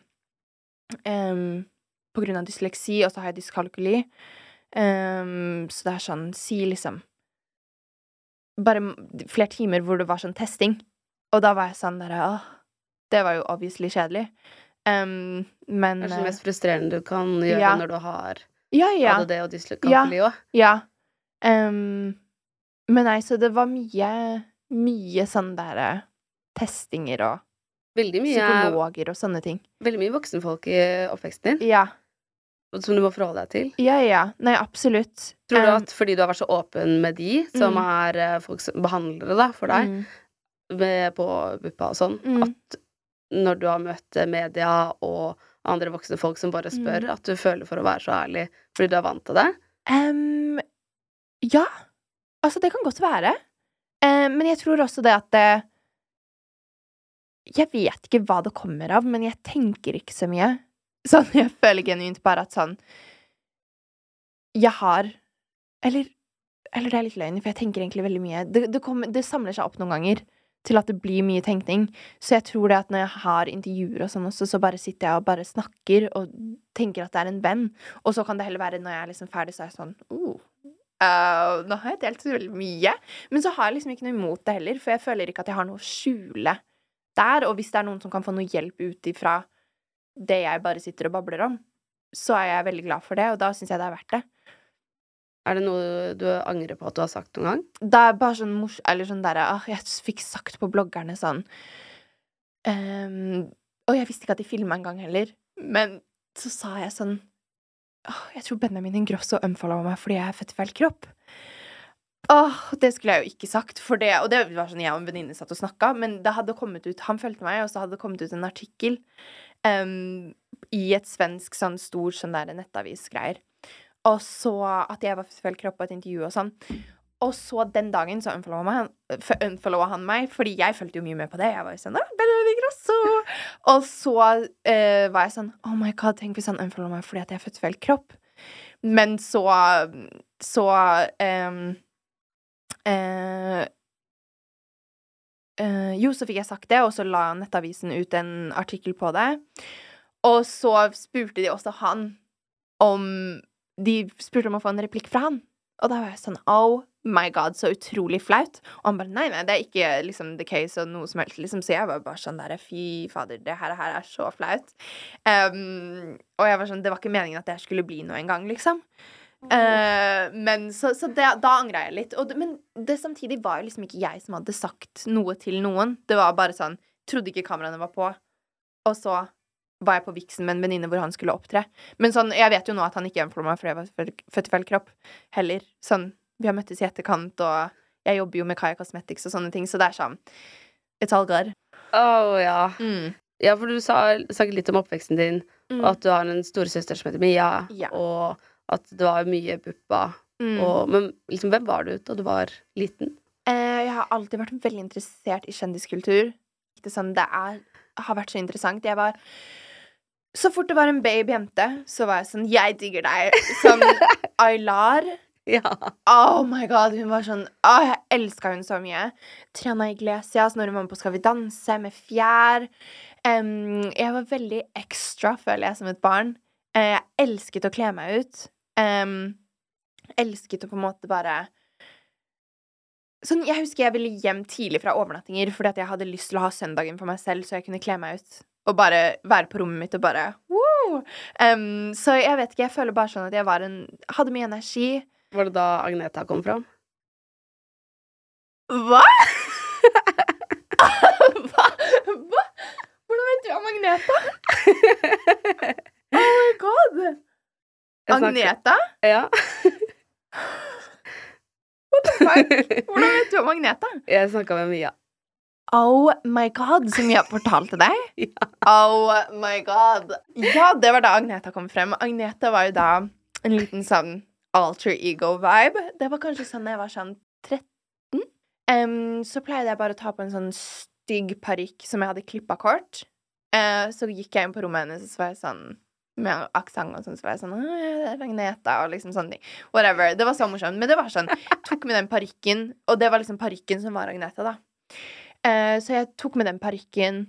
um, På grunn av dysleksi, og så har jeg dyskalkuli. Um, så det er sånn Si liksom Bare flere timer hvor det var sånn testing. Og da var jeg sånn derre Åh, det var jo obviously kjedelig. Um, men Kanskje det eh, mest frustrerende du kan gjøre Ja. når du har Ja, ja. ADD og dyskalkuli òg. Ja. Ehm, men nei, så det var mye Mye sånn derre testinger og mye, psykologer og sånne ting. veldig mye voksenfolk i oppveksten din. Ja. som du må forholde deg til. Ja, ja. Nei, absolutt. Tror du Um, at fordi du har vært så åpen med de, som Mm. er eh, folk som behandlere da, for deg, mm, med, på BUPA og sånn, Mm. at når du har møtt eh, media og andre voksne folk som bare spør, Mm. at du føler for å være så ærlig fordi du er vant til det? Um, ja. Altså, det kan godt være. Um, men jeg tror også det at det Jeg vet ikke hva det kommer av, men jeg tenker ikke så mye. Sånn, jeg føler genuint bare at sånn Jeg har Eller, eller det er litt løgn, for jeg tenker egentlig veldig mye. Det, det, kommer, det samler seg opp noen ganger til at det blir mye tenkning. Så jeg tror det at når jeg har intervjuer og sånn også, så bare sitter jeg og bare snakker og tenker at det er en venn. Og så kan det heller være når jeg er liksom ferdig, så er jeg sånn oh, uh, Nå har jeg delt så veldig mye. Men så har jeg liksom ikke noe imot det heller, for jeg føler ikke at jeg har noe å skjule der. Og hvis det er noen som kan få noe hjelp ut ifra det jeg bare sitter og babler om, så er jeg veldig glad for det, og da syns jeg det er verdt det. Er det noe du angrer på at du har sagt noen gang? Det er bare sånn mors... Eller sånn derre ah, Jeg fikk sagt på bloggerne sånn um, Og jeg visste ikke at de filma engang heller. Men så sa jeg sånn Åh, jeg tror Benjamin Ingrosso unfollowa meg fordi jeg er født i feil kropp. Åh, det skulle jeg jo ikke sagt, for det Og det var sånn jeg og en venninne satt og snakka, men det hadde kommet ut Han fulgte meg, og så hadde det kommet ut en artikkel um, i et svensk sånn stor sånn der nettavisgreier. Og så at jeg var i kropp på et intervju og sånn. Og så den dagen så unfollowa han, meg, fordi jeg fulgte jo mye med på det. Jeg var jo sånn «Ah, Benjamin Grosso! Og så uh, var jeg sånn Oh my god, tenk hvis han unfollower meg fordi at jeg er født feil kropp. Men så Så um, uh, uh, Jo, så fikk jeg sagt det, og så la Nettavisen ut en artikkel på det. Og så spurte de også han om De spurte om å få en replikk fra han. Og da var jeg sånn Oh my god, så utrolig flaut. Og han bare nei, nei, det er ikke liksom the case og noe som helst, liksom. Så jeg var bare sånn der Fy fader, det her, her er så flaut. Um, og jeg var sånn Det var ikke meningen at det skulle bli noe engang, liksom. Uh, men så, så det, da angra jeg litt. Det, men det samtidig var jo liksom ikke jeg som hadde sagt noe til noen. Det var bare sånn Trodde ikke kameraene var på. Og så var jeg på Vixen med en venninne hvor han skulle opptre. Men sånn, jeg vet jo nå at han ikke gjenfolder meg fordi jeg var født- i feil kropp. Heller. Sånn, vi har møttes i etterkant, og jeg jobber jo med Kaya Cosmetics og sånne ting, så det er sånn It's all good. Å ja. Mm. Ja, for du sa, snakket litt om oppveksten din, Mm. og at du har en storesøster som heter Mia, Ja. og at det var mye buppa. Mm. Og, men liksom, hvem var du da du var liten? Eh, jeg har alltid vært veldig interessert i kjendiskultur. Ikke sånn, det er, har vært så interessant. Jeg var Så fort det var en babyjente, så var jeg sånn Jeg digger deg. Som Aylar. Ja. Oh my god, hun var sånn oh, jeg elska hun så mye. Triana Iglesias når hun var med på Skal vi danse, med fjær. Um, jeg var veldig ekstra, føler jeg, som et barn. Uh, jeg elsket å kle meg ut. Um, elsket å på en måte bare Sånn, jeg husker jeg ville hjem tidlig fra overnattinger fordi at jeg hadde lyst til å ha søndagen for meg selv, så jeg kunne kle meg ut og bare være på rommet mitt og bare Woo! Um, så jeg vet ikke, jeg føler bare sånn at jeg var en Hadde mye energi. Var det da Agneta kom fram? Hva? Hva? Hva? Hvordan vet du om Agneta? Oh my god! Agneta? Ja. What the fuck? Hvordan vet du om Agneta? Jeg snakka med Mia. Oh my god, som jeg fortalte deg? Ja. Oh my god. Ja, det var da Agneta kom frem. Agneta var jo da en liten sånn alter ego-vibe. Det var kanskje sånn jeg var sånn 13. Um, så pleide jeg bare å ta på en sånn stygg parykk som jeg hadde klippa kort. Uh, så gikk jeg inn på rommet hennes, og så var jeg sånn med aksent og sånn, så var jeg sånn «Å, er Agneta, og liksom sånne ting. Whatever. Det var så morsomt. Men det var sånn Tok med den parykken, og det var liksom parykken som var Agneta, da. Eh, så jeg tok med den parykken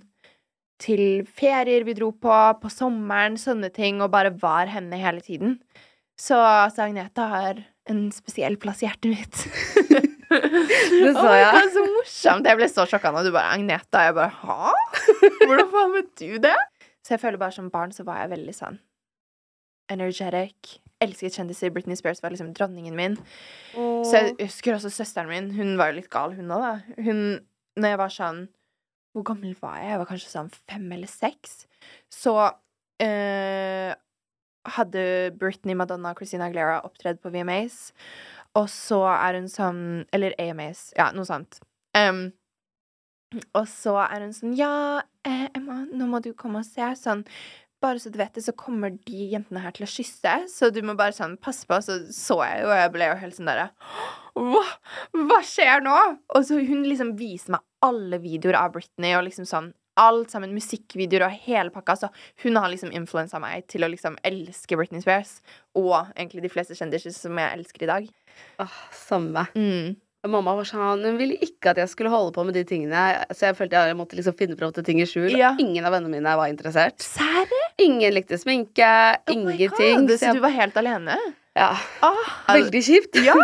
til ferier vi dro på, på sommeren, sånne ting, og bare var henne hele tiden. Så, så Agneta har en spesiell plass i hjertet mitt. Det Oh jeg. God, så morsomt. Jeg ble så sjokka når du bare Agneta. Jeg bare Hæ? Hvordan faen vet du det? Så jeg føler bare som barn så var jeg veldig sånn energetic. Elsket kjendiser. Britney Spears var liksom dronningen min. Så jeg husker også søsteren min. Hun var jo litt gal, hun òg, da. Hun, når jeg var sånn Hvor gammel var jeg? Jeg var kanskje sånn fem eller seks. Så eh, hadde Britney, Madonna og Christina Aguilera opptredd på VMAs. Og så er hun sånn Eller AMAs. Ja, noe sånt. Um, og så er hun sånn Ja, eh, Emma, nå må du komme og se. Sånn bare så du vet det, så kommer de jentene her til å kysse, så du må bare sånn passe på. Så så jeg jo, og jeg ble jo helt sånn derre hva, hva skjer nå? Og så hun liksom viser meg alle videoer av Britney, og liksom sånn alt sammen, musikkvideoer og hele pakka. Så hun har liksom influensa meg til å liksom elske Britney Spears. Og egentlig de fleste kjendiser som jeg elsker i dag. Åh, samme. Mm. Mamma var sånn, hun ville ikke at jeg skulle holde på med de tingene, så jeg følte jeg måtte liksom finne fram til ting i skjul. Ja. Ingen av vennene mine var interessert. Sære? Ingen likte sminke, Oh ingenting. Så jeg, du var helt alene? ja, Ah, veldig kjipt. Ja!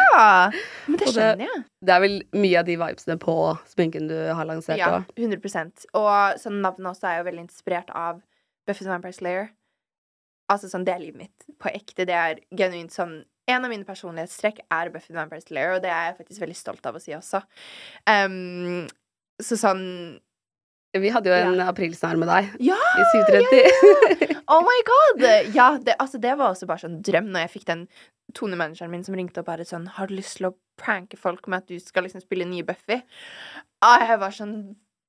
Men det skjønner jeg. Det er vel mye av de vibesene på sminken du har lansert Ja, òg. 100 Og sånn navnet også er jo veldig inspirert av Buffy the Vampire Slayer. Altså sånn, det er livet mitt. På ekte. Det er genuint sånn En av mine personlighetstrekk er Buffy the Vampire Slayer, og det er jeg faktisk veldig stolt av å si også. Um, så sånn Vi hadde jo en aprilsnarr med deg Ja! i 730. Oh my god! Ja, det, altså, det var også bare sånn drøm når jeg fikk den tonemanageren min som ringte og bare sånn Har du lyst til å pranke folk med at du skal liksom spille nye Buffy? Og jeg var sånn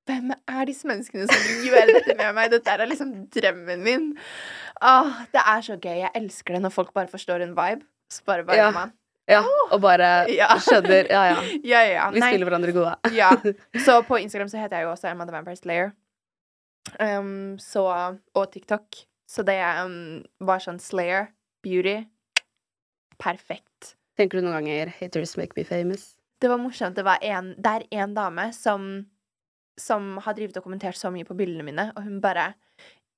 Hvem er disse menneskene som vil gjøre dette med meg? Dette er liksom drømmen min. Åh, det er så gøy. Jeg elsker det når folk bare forstår en vibe. Så bare viber Ja. man. Ja, og bare Ja. skjønner Ja, ja. Ja, ja. Vi spiller hverandre gode. ja. Så på Instagram så heter jeg jo også Emma the Vampire Slayer. Um, så, og TikTok. Så det um, var sånn Slayer, beauty. Perfekt. Tenker du noen ganger 'haters make me famous'? Det var morsomt. Det, var en, det er en dame som, som har drevet og kommentert så mye på bildene mine, og hun bare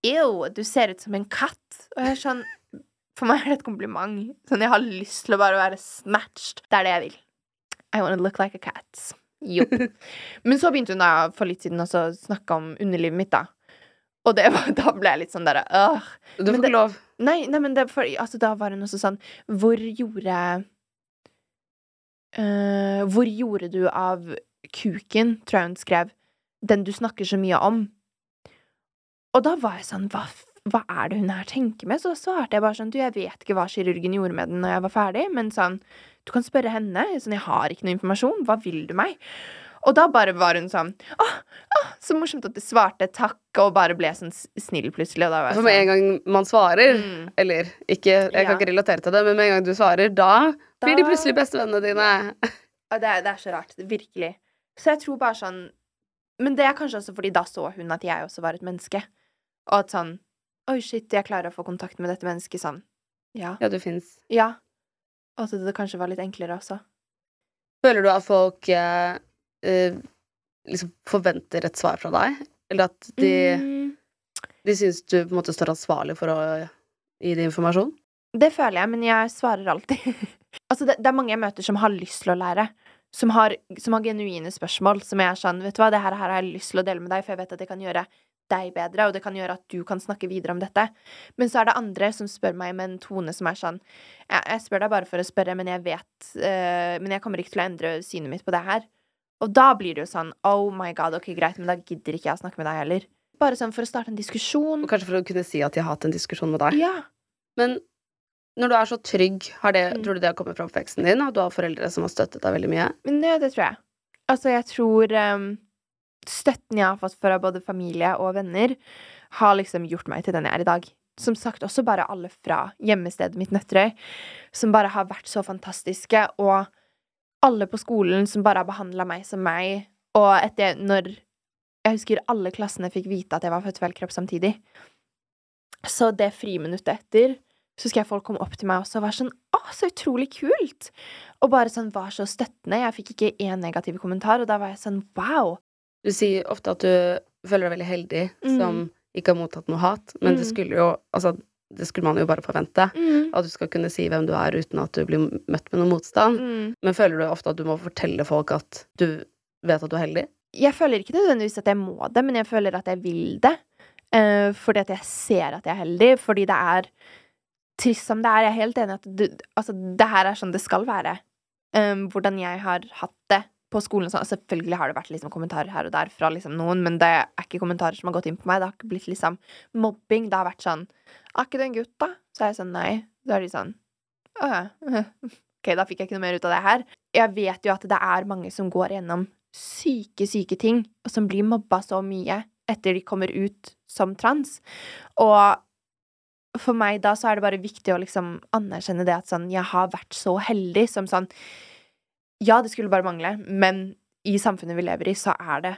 Ew, du ser ut som en katt. Og jeg er sånn For meg er det et kompliment. Sånn, jeg har lyst til å bare være snatched. Det er det jeg vil. I wanna look like a cat. Jopp. Men så begynte hun da for litt siden også å snakke om underlivet mitt, da. Og det var, da ble jeg litt sånn derre øh. Du får ikke lov. Nei, nei, men det, for, altså, da var hun også sånn Hvor gjorde øh, Hvor gjorde du av kuken, tror jeg hun skrev, den du snakker så mye om? Og da var jeg sånn Hva, hva er det hun her tenker med? Så da svarte jeg bare sånn Du, jeg vet ikke hva kirurgen gjorde med den når jeg var ferdig, men sånn Du kan spørre henne. Sånn, jeg har ikke noe informasjon. Hva vil du meg? Og da bare var hun sånn Å, å, så morsomt at du svarte takk, og bare ble sånn snill plutselig. Og da For med en gang man svarer, sånn mm. eller ikke, jeg kan ikke relatere til det, men med en gang du svarer, da blir de plutselig bestevennene dine. Ja, det, er, det er så rart. Virkelig. Så jeg tror bare sånn Men det er kanskje også fordi da så hun at jeg også var et menneske. Og at sånn Oi, shit, jeg klarer å få kontakt med dette mennesket sånn. Ja. Ja, du fins. Ja. Og at det kanskje var litt enklere også. Føler du at folk eh, eh, liksom forventer et svar fra deg? Eller at de, Mm, de syns du på en måte står ansvarlig for å gi dem informasjon? det føler jeg, men jeg svarer alltid. altså, det, det er mange jeg møter som har lyst til å lære. Som har, som har genuine spørsmål. Som jeg er sånn Vet du hva, det her, her har jeg lyst til å dele med deg, for jeg vet at det kan gjøre deg bedre, og det kan gjøre at du kan snakke videre om dette. Men så er det andre som spør meg med en tone som er sånn Jeg, jeg spør deg bare for å spørre, men jeg vet uh, Men jeg kommer ikke til å endre synet mitt på det her. Og da blir det jo sånn Oh my god, ok, greit, men da gidder ikke jeg å snakke med deg heller. Bare sånn for å starte en diskusjon. Og kanskje for å kunne si at jeg har hatt en diskusjon med deg. Ja. Men når du er så trygg, har det, Mm. tror du det har kommet fra oppveksten din? At du har foreldre som har støttet deg veldig mye? Men det, det tror jeg. Altså, jeg tror ehm, støtten jeg har fått fra både familie og venner, har liksom gjort meg til den jeg er i dag. Som sagt, også bare alle fra hjemmestedet mitt, Nøtterøy, som bare har vært så fantastiske, og alle på skolen som bare har behandla meg som meg, og etter når Jeg husker alle klassene fikk vite at jeg var født feil kropp samtidig. Så det friminuttet etter så skal jeg folk komme opp til meg også og være sånn Å, så utrolig kult! Og bare sånn var så støttende. Jeg fikk ikke én negativ kommentar, og da var jeg sånn wow. Du sier ofte at du føler deg veldig heldig Mm. som ikke har mottatt noe hat, men det Mm. skulle jo Altså, det skulle man jo bare forvente. Mm. At du skal kunne si hvem du er uten at du blir møtt med noe motstand. Mm. Men føler du ofte at du må fortelle folk at du vet at du er heldig? Jeg føler ikke nødvendigvis at jeg må det, men jeg føler at jeg vil det. Uh, fordi at jeg ser at jeg er heldig, fordi det er trist som det er. Jeg er helt enig i at det, altså, det her er sånn det skal være. Um, hvordan jeg har hatt det på skolen. Sånn. Selvfølgelig har det vært liksom, kommentarer her og der fra liksom, noen, men det er ikke kommentarer som har gått inn på meg. Det har ikke blitt liksom mobbing. Det har vært sånn Er ikke du en gutt, da? Så er jeg sånn nei. Da er de sånn Å ja. Ok, da fikk jeg ikke noe mer ut av det her. Jeg vet jo at det er mange som går gjennom syke, syke ting, og som blir mobba så mye etter de kommer ut som trans. Og for meg da så er det bare viktig å liksom anerkjenne det at sånn Jeg har vært så heldig som sånn Ja, det skulle bare mangle, men i samfunnet vi lever i, så er det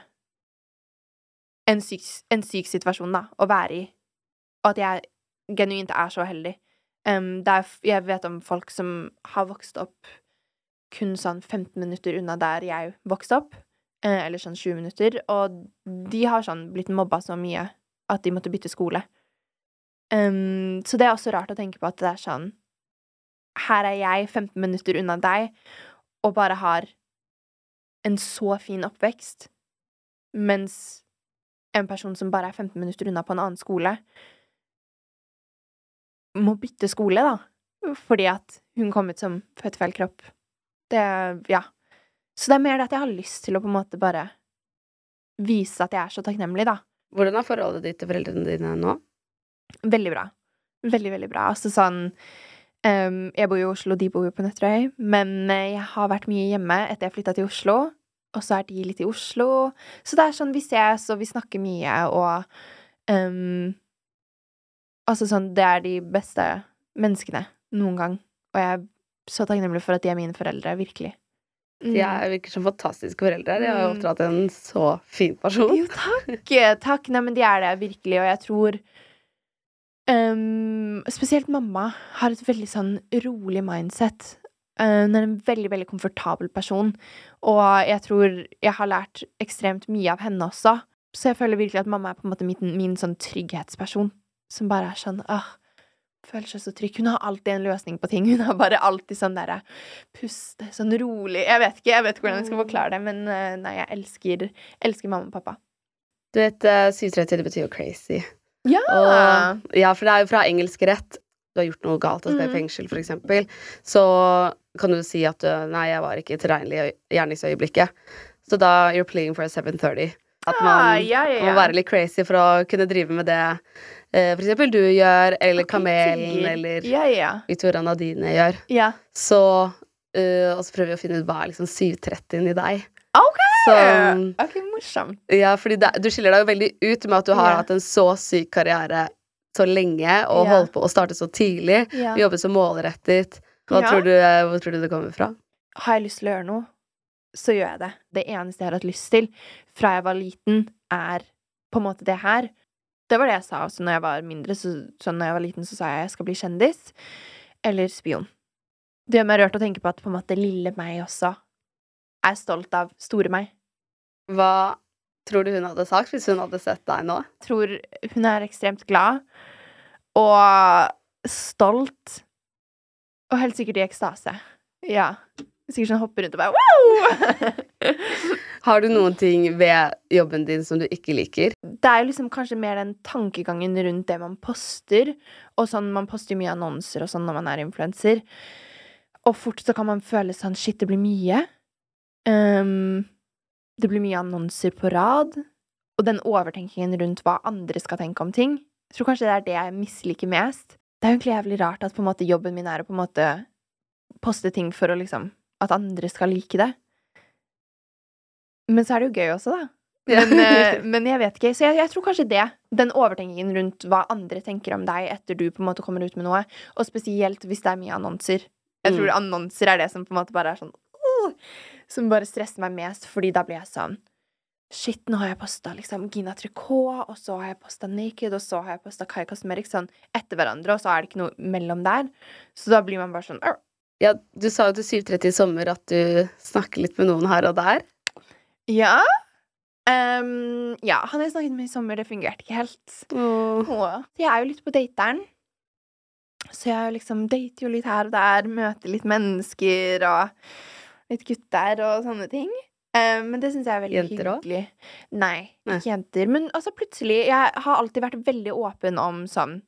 en syk, en syk situasjon, da, å være i. Og at jeg genuint er så heldig. Um, er, jeg vet om folk som har vokst opp kun sånn 15 minutter unna der jeg vokste opp, uh, eller sånn 20 minutter, og de har sånn blitt mobba så mye at de måtte bytte skole. Um, så det er også rart å tenke på at det er sånn Her er jeg 15 minutter unna deg og bare har en så fin oppvekst, mens en person som bare er 15 minutter unna på en annen skole, må bytte skole, da, fordi at hun kom ut som født feil kropp. Det Ja. Så det er mer det at jeg har lyst til å på en måte bare vise at jeg er så takknemlig, da. Hvordan er forholdet ditt til foreldrene dine nå? Veldig bra. Veldig, veldig bra. Altså sånn um, Jeg bor i Oslo, de bor jo på Nøtterøy, men eh, jeg har vært mye hjemme etter jeg flytta til Oslo, og så er de litt i Oslo. Så det er sånn vi ses, og vi snakker mye, og um, Altså sånn, det er de beste menneskene noen gang. Og jeg er så takknemlig for at de er mine foreldre, virkelig. Mm. De er, virker som fantastiske foreldre. De har jo mm. oppdratt en så fin person. Jo, takk! Takk. Nei, men de er det virkelig, og jeg tror um, Spesielt mamma har et veldig sånn rolig mindset. Uh, hun er en veldig, veldig komfortabel person, og jeg tror jeg har lært ekstremt mye av henne også. Så jeg føler virkelig at mamma er på en måte min, min sånn trygghetsperson som bare er sånn åh, føler seg så trygg. Hun har alltid en løsning på ting. Hun har bare alltid sånn derre puste, sånn rolig Jeg vet ikke jeg vet hvordan jeg skal forklare det, men eh, nei, jeg elsker, elsker mamma og pappa. Du vet, uh, 730 betyr jo crazy. Ja! Og, ja, for det er jo fra engelsk rett. Du har gjort noe galt og skal i mm. fengsel, f.eks. Så kan du si at du, nei, jeg var ikke tilregnelig i gjerningsøyeblikket. Så da you're pleading for a 730. At man ah, ja, ja, ja. må være litt crazy for å kunne drive med det eh, for eksempel du gjør, eller okay, Kamelen, eller ja, ja. Victoria Nadine gjør. Ja. Så uh, Og så prøver vi å finne ut hva er liksom 730 i deg. Ok! Så, ok, morsomt. Ja, fordi det, du skiller deg jo veldig ut med at du har hatt en så syk karriere så lenge, og yeah. holdt på å starte så tidlig. Yeah. Jobbe så målrettet. Hva, tror du, eh, hvor tror du det kommer fra? Har jeg lyst til å gjøre noe, så gjør jeg det. Det eneste jeg har hatt lyst til fra jeg var liten, er på en måte det her. Det var det jeg sa også når jeg var mindre. Så, så når jeg var liten, så sa jeg jeg skal bli kjendis. Eller spion. Det gjør meg rørt å tenke på at på en måte lille meg også er stolt av store meg. Hva tror du hun hadde sagt hvis hun hadde sett deg nå? Tror hun er ekstremt glad og stolt. Og helt sikkert i ekstase. Ja. Sikkert sånn hopper rundt og bare wow! Har du noen ting ved jobben din som du ikke liker? Det er jo liksom kanskje mer den tankegangen rundt det man poster. Og sånn, man poster jo mye annonser og sånn når man er influenser. Og fort så kan man føle sånn Shit, det blir mye. Um, det blir mye annonser på rad. Og den overtenkingen rundt hva andre skal tenke om ting. Jeg tror kanskje det er det jeg misliker mest. Det er jo egentlig jævlig rart at måte jobben min er å på en måte poste ting for å liksom At andre skal like det. Men så er det jo gøy også, da. Men, eh, men, jeg vet ikke. Så jeg, jeg, tror kanskje det. Den overtenkingen rundt hva andre tenker om deg etter du på en måte kommer ut med noe. Og spesielt hvis det er mye annonser. Jeg tror mm. annonser er det som på en måte bare er sånn uh, Som bare stresser meg mest, fordi da blir jeg sånn Shit, nå har jeg posta liksom Gina Tricot, og så har jeg posta Naked, og så har jeg posta Kai Cosmeric sånn etter hverandre, og så er det ikke noe mellom der. Så da blir man bare sånn Ja, du sa jo til 7.30 i sommer at du snakker litt med noen her og der. Ja. Um, ja, han jeg snakket med i sommer, det fungerte ikke helt. Oh. Jeg er jo litt på dateren. Så jeg liksom dater jo litt her og der, møter litt mennesker og litt gutter og sånne ting. Uh, men det syns jeg er veldig jenter hyggelig. Også? Nei, ikke jenter. Men altså plutselig Jeg har alltid vært veldig åpen om sånn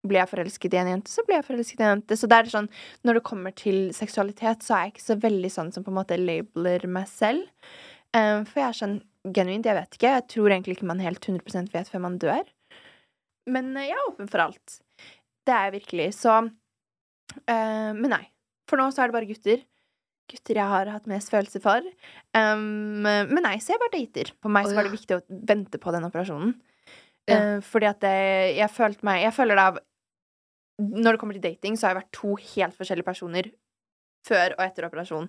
Blir jeg forelsket i en jente, så blir jeg forelsket i en jente. Så det er sånn Når det kommer til seksualitet, så er jeg ikke så veldig sånn som på en måte labeler meg selv. Um, for jeg er sånn genuint, jeg vet ikke. Jeg tror egentlig ikke man helt 100% vet før man dør. Men uh, jeg er åpen for alt. Det er jeg virkelig. Så uh, Men nei. For nå så er det bare gutter. Gutter jeg har hatt mest følelser for. Um, men nei, så jeg bare dater. For meg Å, så var det viktig å vente på den operasjonen. Ja. Uh, fordi at det, jeg følte meg Jeg føler da Når det kommer til dating, så har jeg vært to helt forskjellige personer før og etter operasjon.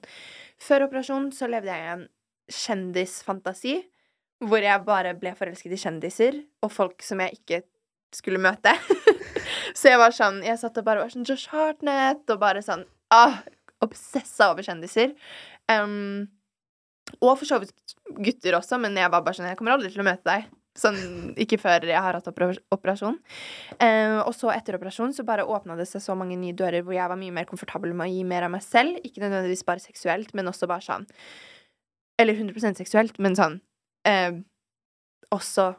Før operasjon så levde jeg i en kjendisfantasi hvor jeg bare ble forelsket i kjendiser og folk som jeg ikke skulle møte. så jeg var sånn Jeg satt og bare var sånn Josh Hartnett og bare sånn ah, Obsessa over kjendiser. Um, og for så vidt gutter også, men jeg var bare sånn Jeg kommer aldri til å møte deg. Sånn, ikke før jeg har hatt operasjon. Uh, og så etter operasjon så bare åpna det seg så mange nye dører hvor jeg var mye mer komfortabel med å gi mer av meg selv. Ikke nødvendigvis bare seksuelt, men også bare sånn Eller 100 seksuelt, men sånn uh, Også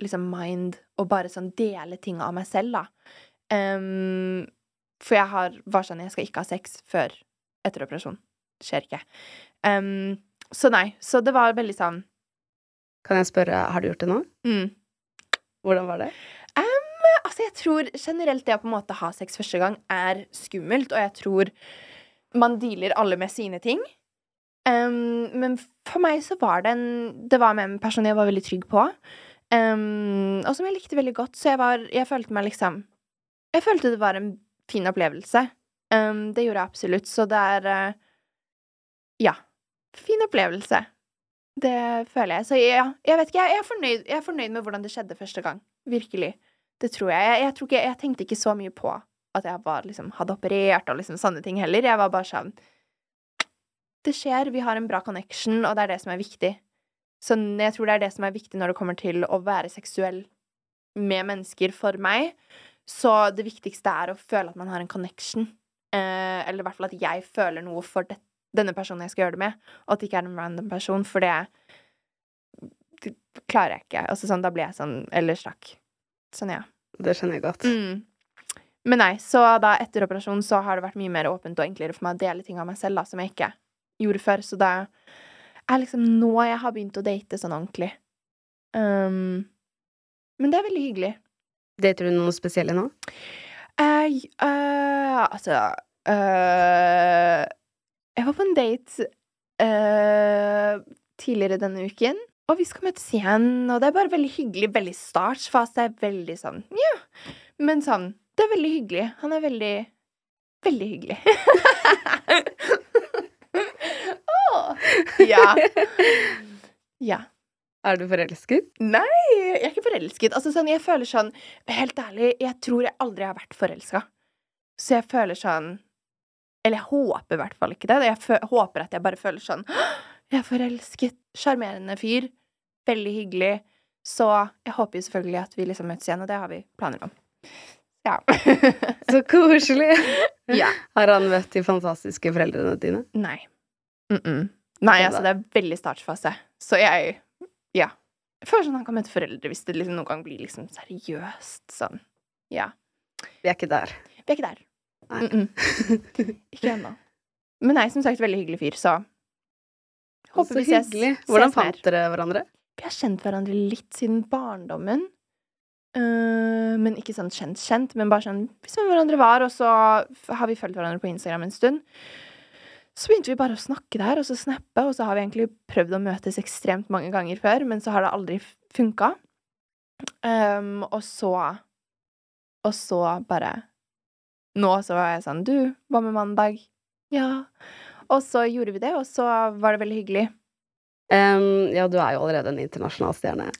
liksom mind, og bare sånn dele ting av meg selv, da. Um, for jeg har, var sånn Jeg skal ikke ha sex før etter operasjon. Skjer ikke. Um, så nei. Så det var veldig sånn Kan jeg spørre, har du gjort det nå? mm. Hvordan var det? Altså, jeg tror generelt det å på en måte ha sex første gang er skummelt, og jeg tror man dealer alle med sine ting. Um, men for meg så var det en Det var med en person jeg var veldig trygg på, um, og som jeg likte veldig godt, så jeg var Jeg følte meg liksom Jeg følte det var en fin opplevelse. Um, det gjorde jeg absolutt, så det er uh, Ja. Fin opplevelse. Det føler jeg. Så ja, jeg vet ikke. Jeg er fornøyd, jeg er fornøyd med hvordan det skjedde første gang. Virkelig. Det tror jeg. Jeg, jeg, tror ikke, jeg tenkte ikke så mye på at jeg var, liksom, hadde operert og liksom sånne ting heller. Jeg var bare sånn Det skjer, vi har en bra connection, og det er det som er viktig. Så jeg tror det er det som er viktig når det kommer til å være seksuell med mennesker for meg. Så det viktigste er å føle at man har en connection. Eh, eller i hvert fall at jeg føler noe for det, denne personen jeg skal gjøre det med, og at det ikke er en random person, for det, det klarer jeg ikke. Altså sånn, da blir jeg sånn Eller stakk. Sånn, ja. Det skjønner jeg godt. Mm. Men nei, så da etter operasjonen så har det vært mye mer åpent og enklere for meg å dele ting av meg selv da, som jeg ikke gjorde før. Så det er liksom nå jeg har begynt å date sånn ordentlig. Um, men det er veldig hyggelig. Dater du noen spesielle nå? Eh, uh, altså uh, Jeg var på en date uh, tidligere denne uken, og vi skal møtes igjen. Og det er bare veldig hyggelig. Veldig startsfase. Veldig sånn ja. Men sånn Det er veldig hyggelig. Han er veldig Veldig hyggelig. Åh, ja. Ja. Er du forelsket? Nei, jeg er ikke forelsket. Altså, sånn, jeg føler sånn Helt ærlig, jeg tror jeg aldri har vært forelska. Så jeg føler sånn Eller jeg håper i hvert fall ikke det. Jeg håper at jeg bare føler sånn Jeg er forelsket. Sjarmerende fyr. Veldig hyggelig. Så jeg håper jo selvfølgelig at vi liksom møtes igjen, og det har vi planer om. Ja. Så koselig! ja. Har han møtt de fantastiske foreldrene dine? Nei. Mm -mm. Nei, altså, det er veldig startfase. Så jeg Ja. Jeg føler sånn han kan møte foreldre hvis det liksom noen gang blir liksom seriøst sånn. Ja. Vi er ikke der. Vi er ikke der. Nei. Mm -mm. Ikke ennå. Men nei, som sagt, veldig hyggelig fyr, så Håper vi ses, hyggelig. Hvordan ses fant dere hverandre? Vi har kjent hverandre litt siden barndommen. Uh, men ikke sånn kjent-kjent, men bare sånn hvis vi hverandre var, og så har vi fulgt hverandre på Instagram en stund. Så begynte vi bare å snakke der, og så snappe, og så har vi egentlig prøvd å møtes ekstremt mange ganger før, men så har det aldri funka. Um, og så Og så bare Nå så var jeg sånn Du, hva med mandag? Ja. Og så gjorde vi det, og så var det veldig hyggelig. Um, ja, du er jo allerede en internasjonal stjerne.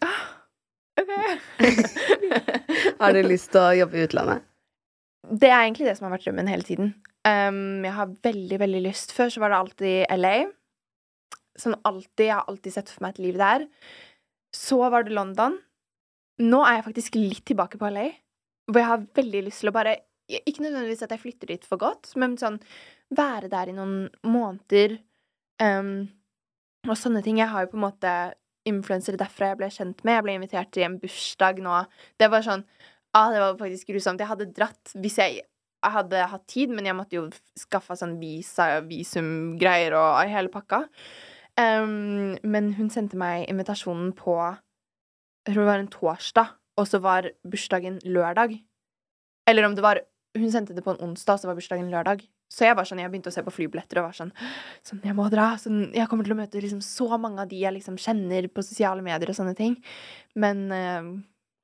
Har du lyst til å jobbe i utlandet? Det er egentlig det som har vært drømmen hele tiden. Um, jeg har veldig, veldig lyst. Før så var det alltid LA. Sånn alltid. Jeg har alltid sett for meg et liv der. Så var det London. Nå er jeg faktisk litt tilbake på LA. Hvor jeg har veldig lyst til å bare Ikke nødvendigvis at jeg flytter dit for godt, men sånn være der i noen måneder. Um, og sånne ting. Jeg har jo på en måte influensere derfra jeg ble kjent med. Jeg ble invitert til en bursdag nå. Det var sånn Ah, det var faktisk grusomt. Jeg hadde dratt hvis jeg, jeg hadde hatt tid, men jeg måtte jo skaffe sånn visa, visumgreier og hele pakka. Um, men hun sendte meg invitasjonen på Jeg tror det var en torsdag, og så var bursdagen lørdag. Eller om det var Hun sendte det på en onsdag, og så var bursdagen lørdag. Så jeg var sånn, jeg begynte å se på flybilletter og var sånn Sånn, jeg må dra. Sånn, jeg kommer til å møte liksom så mange av de jeg liksom kjenner på sosiale medier og sånne ting. Men eh,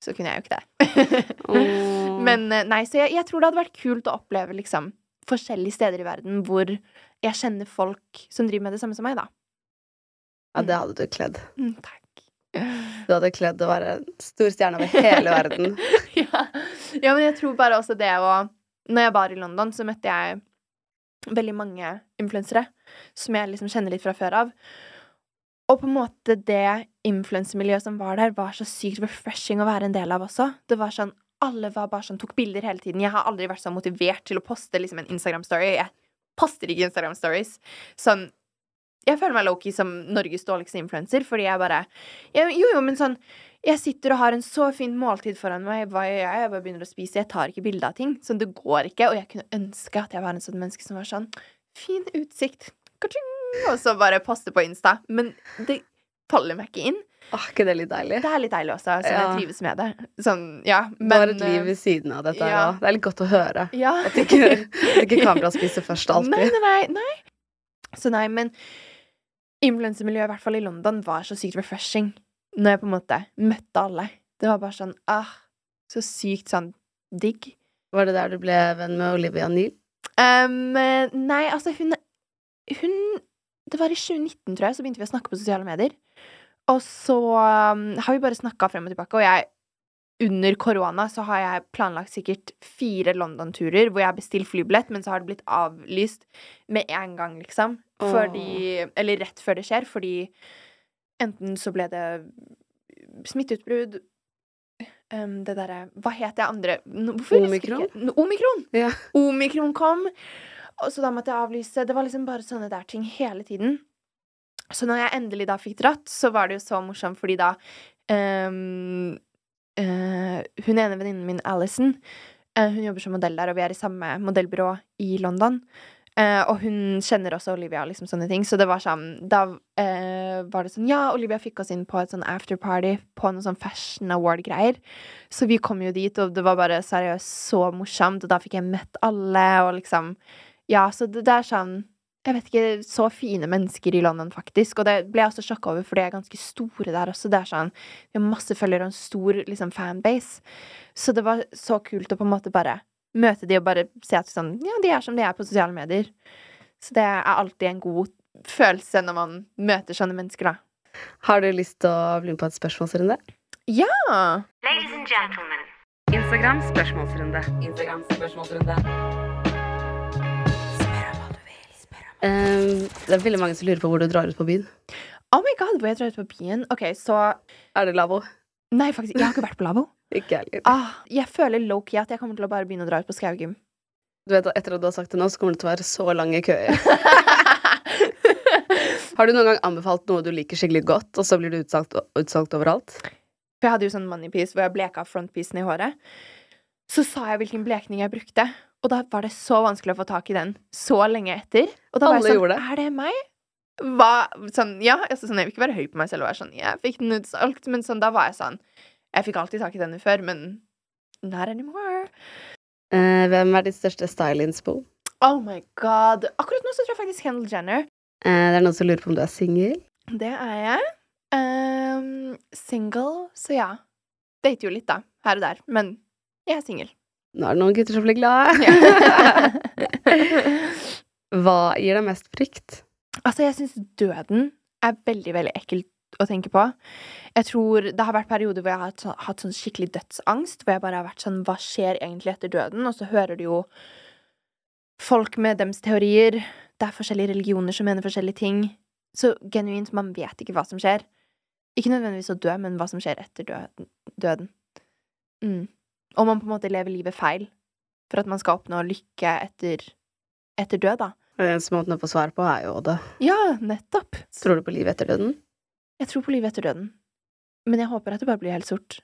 så kunne jeg jo ikke det. Men eh, nei, så jeg, jeg tror det hadde vært kult å oppleve liksom forskjellige steder i verden hvor jeg kjenner folk som driver med det samme som meg, da. Ja, det hadde du kledd. Mm, takk. Du hadde kledd å være en stor stjerne over hele verden. ja. ja, men jeg tror bare også det å Når jeg var i London, så møtte jeg veldig mange influensere som jeg liksom kjenner litt fra før av. Og på en måte det influensemiljøet som var der, var så sykt refreshing å være en del av også. Det var sånn Alle var bare sånn, tok bilder hele tiden. Jeg har aldri vært så motivert til å poste liksom en Instagram-story. Jeg poster ikke Instagram-stories. Sånn Jeg føler meg low-key som Norges dårligste influenser, fordi jeg bare jeg, Jo, jo, men sånn jeg sitter og har en så fin måltid foran meg. Hva gjør jeg? Jeg bare begynner å spise. Jeg tar ikke bilde av ting. Sånn, det går ikke. Og jeg kunne ønske at jeg var en sånn menneske som var sånn Fin utsikt. Ka-ching! Og så bare poste på Insta. Men det faller meg ikke inn. Åh, ikke det litt deilig? Det er litt deilig også, så Ja. jeg trives med det. Sånn, ja. Du har et liv ved siden av dette ja. Det er litt godt å høre. eh, Ja. At ikke, at ikke kamera spiser først alltid. nei, nei, nei. Så nei, men influensemiljøet, i hvert fall i London, var så sykt refreshing når jeg på en måte møtte alle. Det var bare sånn ah, Så sykt sånn digg. Var det der du ble venn med Olivia Neal? Um, nei, altså, hun Hun Det var i 2019, tror jeg, så begynte vi å snakke på sosiale medier. Og så um, har vi bare snakka frem og tilbake, og jeg under korona så har jeg planlagt sikkert fire London-turer hvor jeg har bestilt flybillett, men så har det blitt avlyst med en gang, liksom. Fordi Eller rett før det skjer, fordi enten så ble det smitteutbrudd um, Det derre Hva het det andre Hvorfor Omikron? Omikron! Ja. Omikron kom, og så da måtte jeg avlyse. Det var liksom bare sånne der ting hele tiden. Så når jeg endelig da fikk dratt, så var det jo så morsomt, fordi da um, uh, Hun ene venninnen min, Alison, uh, hun jobber som modell der, og vi er i samme modellbyrå i London. Uh, og hun kjenner også Olivia, liksom sånne ting. Så det var sånn Da uh, var det sånn Ja, Olivia fikk oss inn på et sånn afterparty på noe sånn fashion award-greier. Så vi kom jo dit, og det var bare seriøst så morsomt. Og da fikk jeg møtt alle, og liksom Ja, så det, det er sånn jeg vet ikke, så fine mennesker i London, faktisk. Og det ble jeg også sjokka over, for de er ganske store der også. Det er sånn, Vi har masse følgere og en stor liksom, fanbase. Så det var så kult å på en måte bare møte de og bare se at sånn, ja, de er som de er på sosiale medier. Så det er alltid en god følelse når man møter sånne mennesker, da. Har du lyst til å bli med på et spørsmålsrunde? Ja! Ladies and gentlemen, Instagram spørsmålsrunde. Instagram spørsmålsrunde. Um, det er veldig mange som lurer på hvor du drar ut på byen. Oh my god, hvor jeg drar ut på byen. Ok, så Er det lavvo? Nei, faktisk, jeg har ikke vært på lavvo. Ikke heller. Ah, jeg føler low-key at jeg kommer til å bare begynne å dra ut på Skaugum. Du vet Etter at du har sagt det nå, så kommer det til å være så lange køer. Har du noen gang anbefalt noe du liker skikkelig godt, og så blir du utsolgt, utsolgt overalt? For jeg hadde jo sånn moneypiece hvor jeg bleka frontpiecen i håret. Så sa jeg hvilken blekning jeg brukte, og da var det så vanskelig å få tak i den så lenge etter. Og da var Alle jeg sånn, det. er det meg? Hva, sånn, ja, altså, sånn, jeg vil ikke være høy på meg selv og være sånn, jeg fikk den utsolgt, men sånn, da var jeg sånn, jeg fikk alltid tak i denne før, men not anymore. Uh, hvem er ditt største style-inspo? Oh my god. Akkurat nå så tror jeg faktisk Kendall Jenner. Uh, det er noen som lurer på om du er singel. Det er jeg. Um, single, så ja. Dater jo litt, da. Her og der. Men jeg er singel. Nå er det noen gutter som blir glade. Hva gir deg mest frykt? altså, jeg syns døden er veldig, veldig ekkelt å tenke på. Jeg tror Det har vært perioder hvor jeg har hatt, sånn- hatt sånn skikkelig dødsangst. Hvor jeg bare har vært sånn Hva skjer egentlig etter døden? Og så hører du jo folk med dems teorier. Det er forskjellige religioner som mener forskjellige ting. Så genuint, man vet ikke hva som skjer. Ikke nødvendigvis å dø, men hva som skjer etter døden. Mm. Og man på en måte lever livet feil for at man skal oppnå lykke etter, etter død, da. Den eneste måten å få svar på, er jo det. Ja, nettopp. Tror du på livet etter døden? Jeg tror på livet etter døden. Men jeg håper at det bare blir helt sort.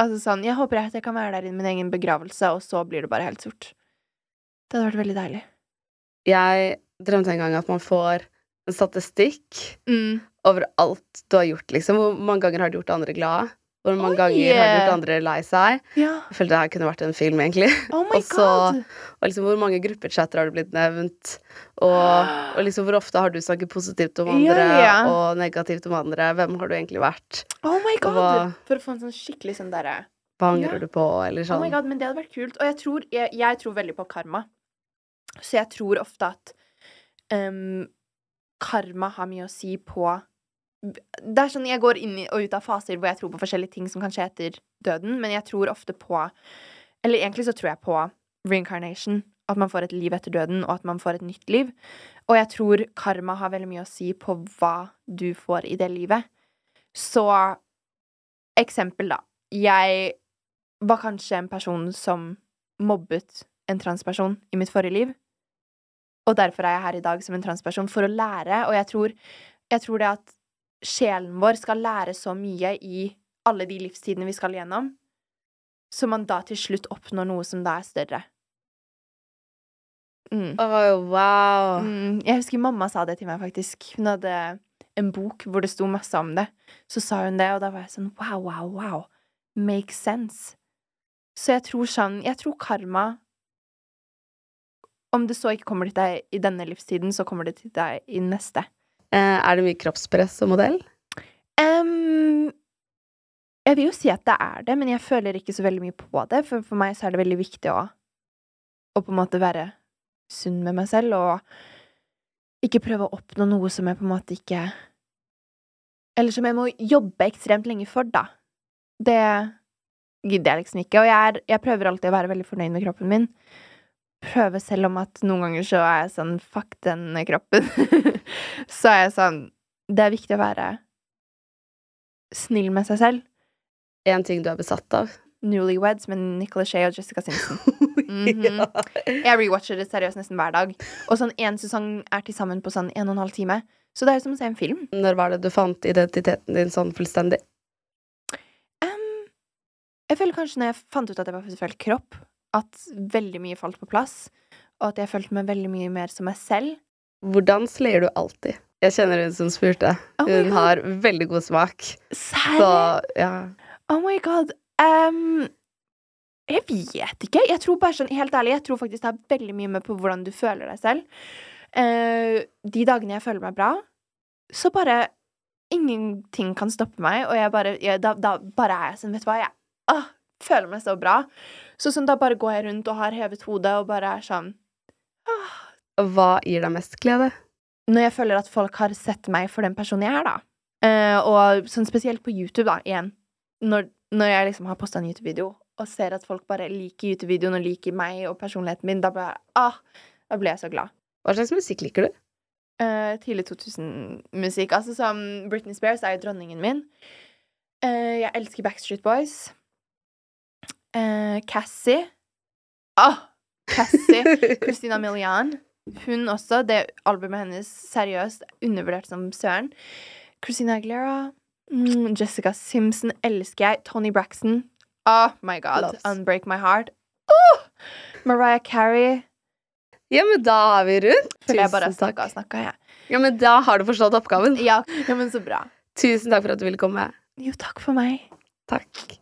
Altså sånn, Jeg håper at jeg kan være der i min egen begravelse, og så blir det bare helt sort. Det hadde vært veldig deilig. Jeg drømte en gang at man får en statistikk Mm. over alt du har gjort, liksom. Hvor mange ganger har du gjort andre glade? Hvor mange Oi. ganger har du gjort andre lei seg? Ja. Jeg følte det her kunne vært en film, egentlig. Oh my Også, god. Og liksom hvor mange gruppechatter har det blitt nevnt? Og, og liksom hvor ofte har du snakket positivt om andre ja. og negativt om andre? Hvem har du egentlig vært? Oh my god. hva- For å få en sånn skikkelig sånn derre Hva angrer Ja. du på? Eller Oh sånn. my god, men det hadde vært kult. Og jeg tror, jeg, jeg tror veldig på karma. Så jeg tror ofte at um, karma har mye å si på Det er sånn jeg går inn og ut av faser hvor jeg tror på forskjellige ting som kan skje etter døden, men jeg tror ofte på Eller egentlig så tror jeg på reincarnation. At man får et liv etter døden, og at man får et nytt liv. Og jeg tror karma har veldig mye å si på hva du får i det livet. Så eksempel, da. Jeg var kanskje en person som mobbet en transperson i mitt forrige liv. Og derfor er jeg her i dag som en transperson, for å lære. Og jeg tror, jeg tror det at sjelen vår skal lære så mye i alle de livstidene vi skal gjennom, så man da til slutt oppnår noe som da er større. Mm. Oh, wow. Mm, jeg husker mamma sa det til meg, faktisk. Hun hadde en bok hvor det sto masse om det. Så sa hun det, og da var jeg sånn wow, wow, wow. Makes sense. Så jeg tror sånn Jeg tror karma Om det så ikke kommer til deg i denne livstiden, så kommer det til deg i neste. Eh, er det mye kroppspress som modell? Um, jeg vil jo si at det er det, men jeg føler ikke så veldig mye på det. For for meg så er det veldig viktig å, å på en måte være sunn med meg selv, og ikke prøve å oppnå noe som jeg på en måte ikke Eller som jeg må jobbe ekstremt lenge for, da. Det gidder jeg liksom ikke. Og jeg, er, jeg prøver alltid å være veldig fornøyd med kroppen min. Prøve selv om at noen ganger så er jeg sånn Fuck den kroppen. så er jeg sånn Det er viktig å være snill med seg selv. En ting du er besatt av? Newlyweds med Nicolas Shea og Jessica Simpson. Mm -hmm. Jeg rewatcher det seriøst nesten hver dag. Og sånn én sesong er til sammen på sånn en og en halv time. Så det er som å se en film. Når var det du fant identiteten din sånn fullstendig? Um, jeg føler kanskje når jeg fant ut at jeg var feil kropp, at veldig mye falt på plass. Og at jeg følte meg veldig mye mer som meg selv. Hvordan sleier du alltid? Jeg kjenner hun som spurte. Oh Hun har veldig god smak. Serr? Så ja. Oh my god. Um, jeg vet ikke. Jeg tror bare sånn, Helt ærlig, jeg tror faktisk det har veldig mye med på hvordan du føler deg selv. Uh, de dagene jeg føler meg bra, så bare Ingenting kan stoppe meg, og jeg bare jeg, da, da bare er jeg sånn, vet du hva, jeg å, føler meg så bra. Så sånn, da bare går jeg rundt og har hevet hodet og bare er sånn ah. Hva gir deg mest glede? Når jeg føler at folk har sett meg for den personen jeg er, da. Uh, og sånn spesielt på YouTube, da, igjen. Når, når jeg liksom har posta en YouTube-video og ser at folk bare liker YouTube-videoen og liker meg og personligheten min, da blir jeg, ah, da blir jeg så glad. Hva slags musikk liker du? Uh, tidlig 2000-musikk. Altså som Britney Spears er jo dronningen min. Uh, jeg elsker Backstreet Boys. Eh, Cassie. Ah, Cassie. Christina Milian. Hun også. Det albumet hennes, seriøst, undervurdert som søren. Christina Aguilera. Mm, Jessica Simpson elsker jeg. Tony Braxton. Oh my god. Loves. Unbreak My Heart. Oh! Mariah Carey. Ja, men da er vi rundt. Tusen jeg bare snakka og snakka, jeg. Ja, men da har du forstått oppgaven. Ja. ja, men så bra. Tusen takk for at du ville komme. Jo, takk for meg. Takk.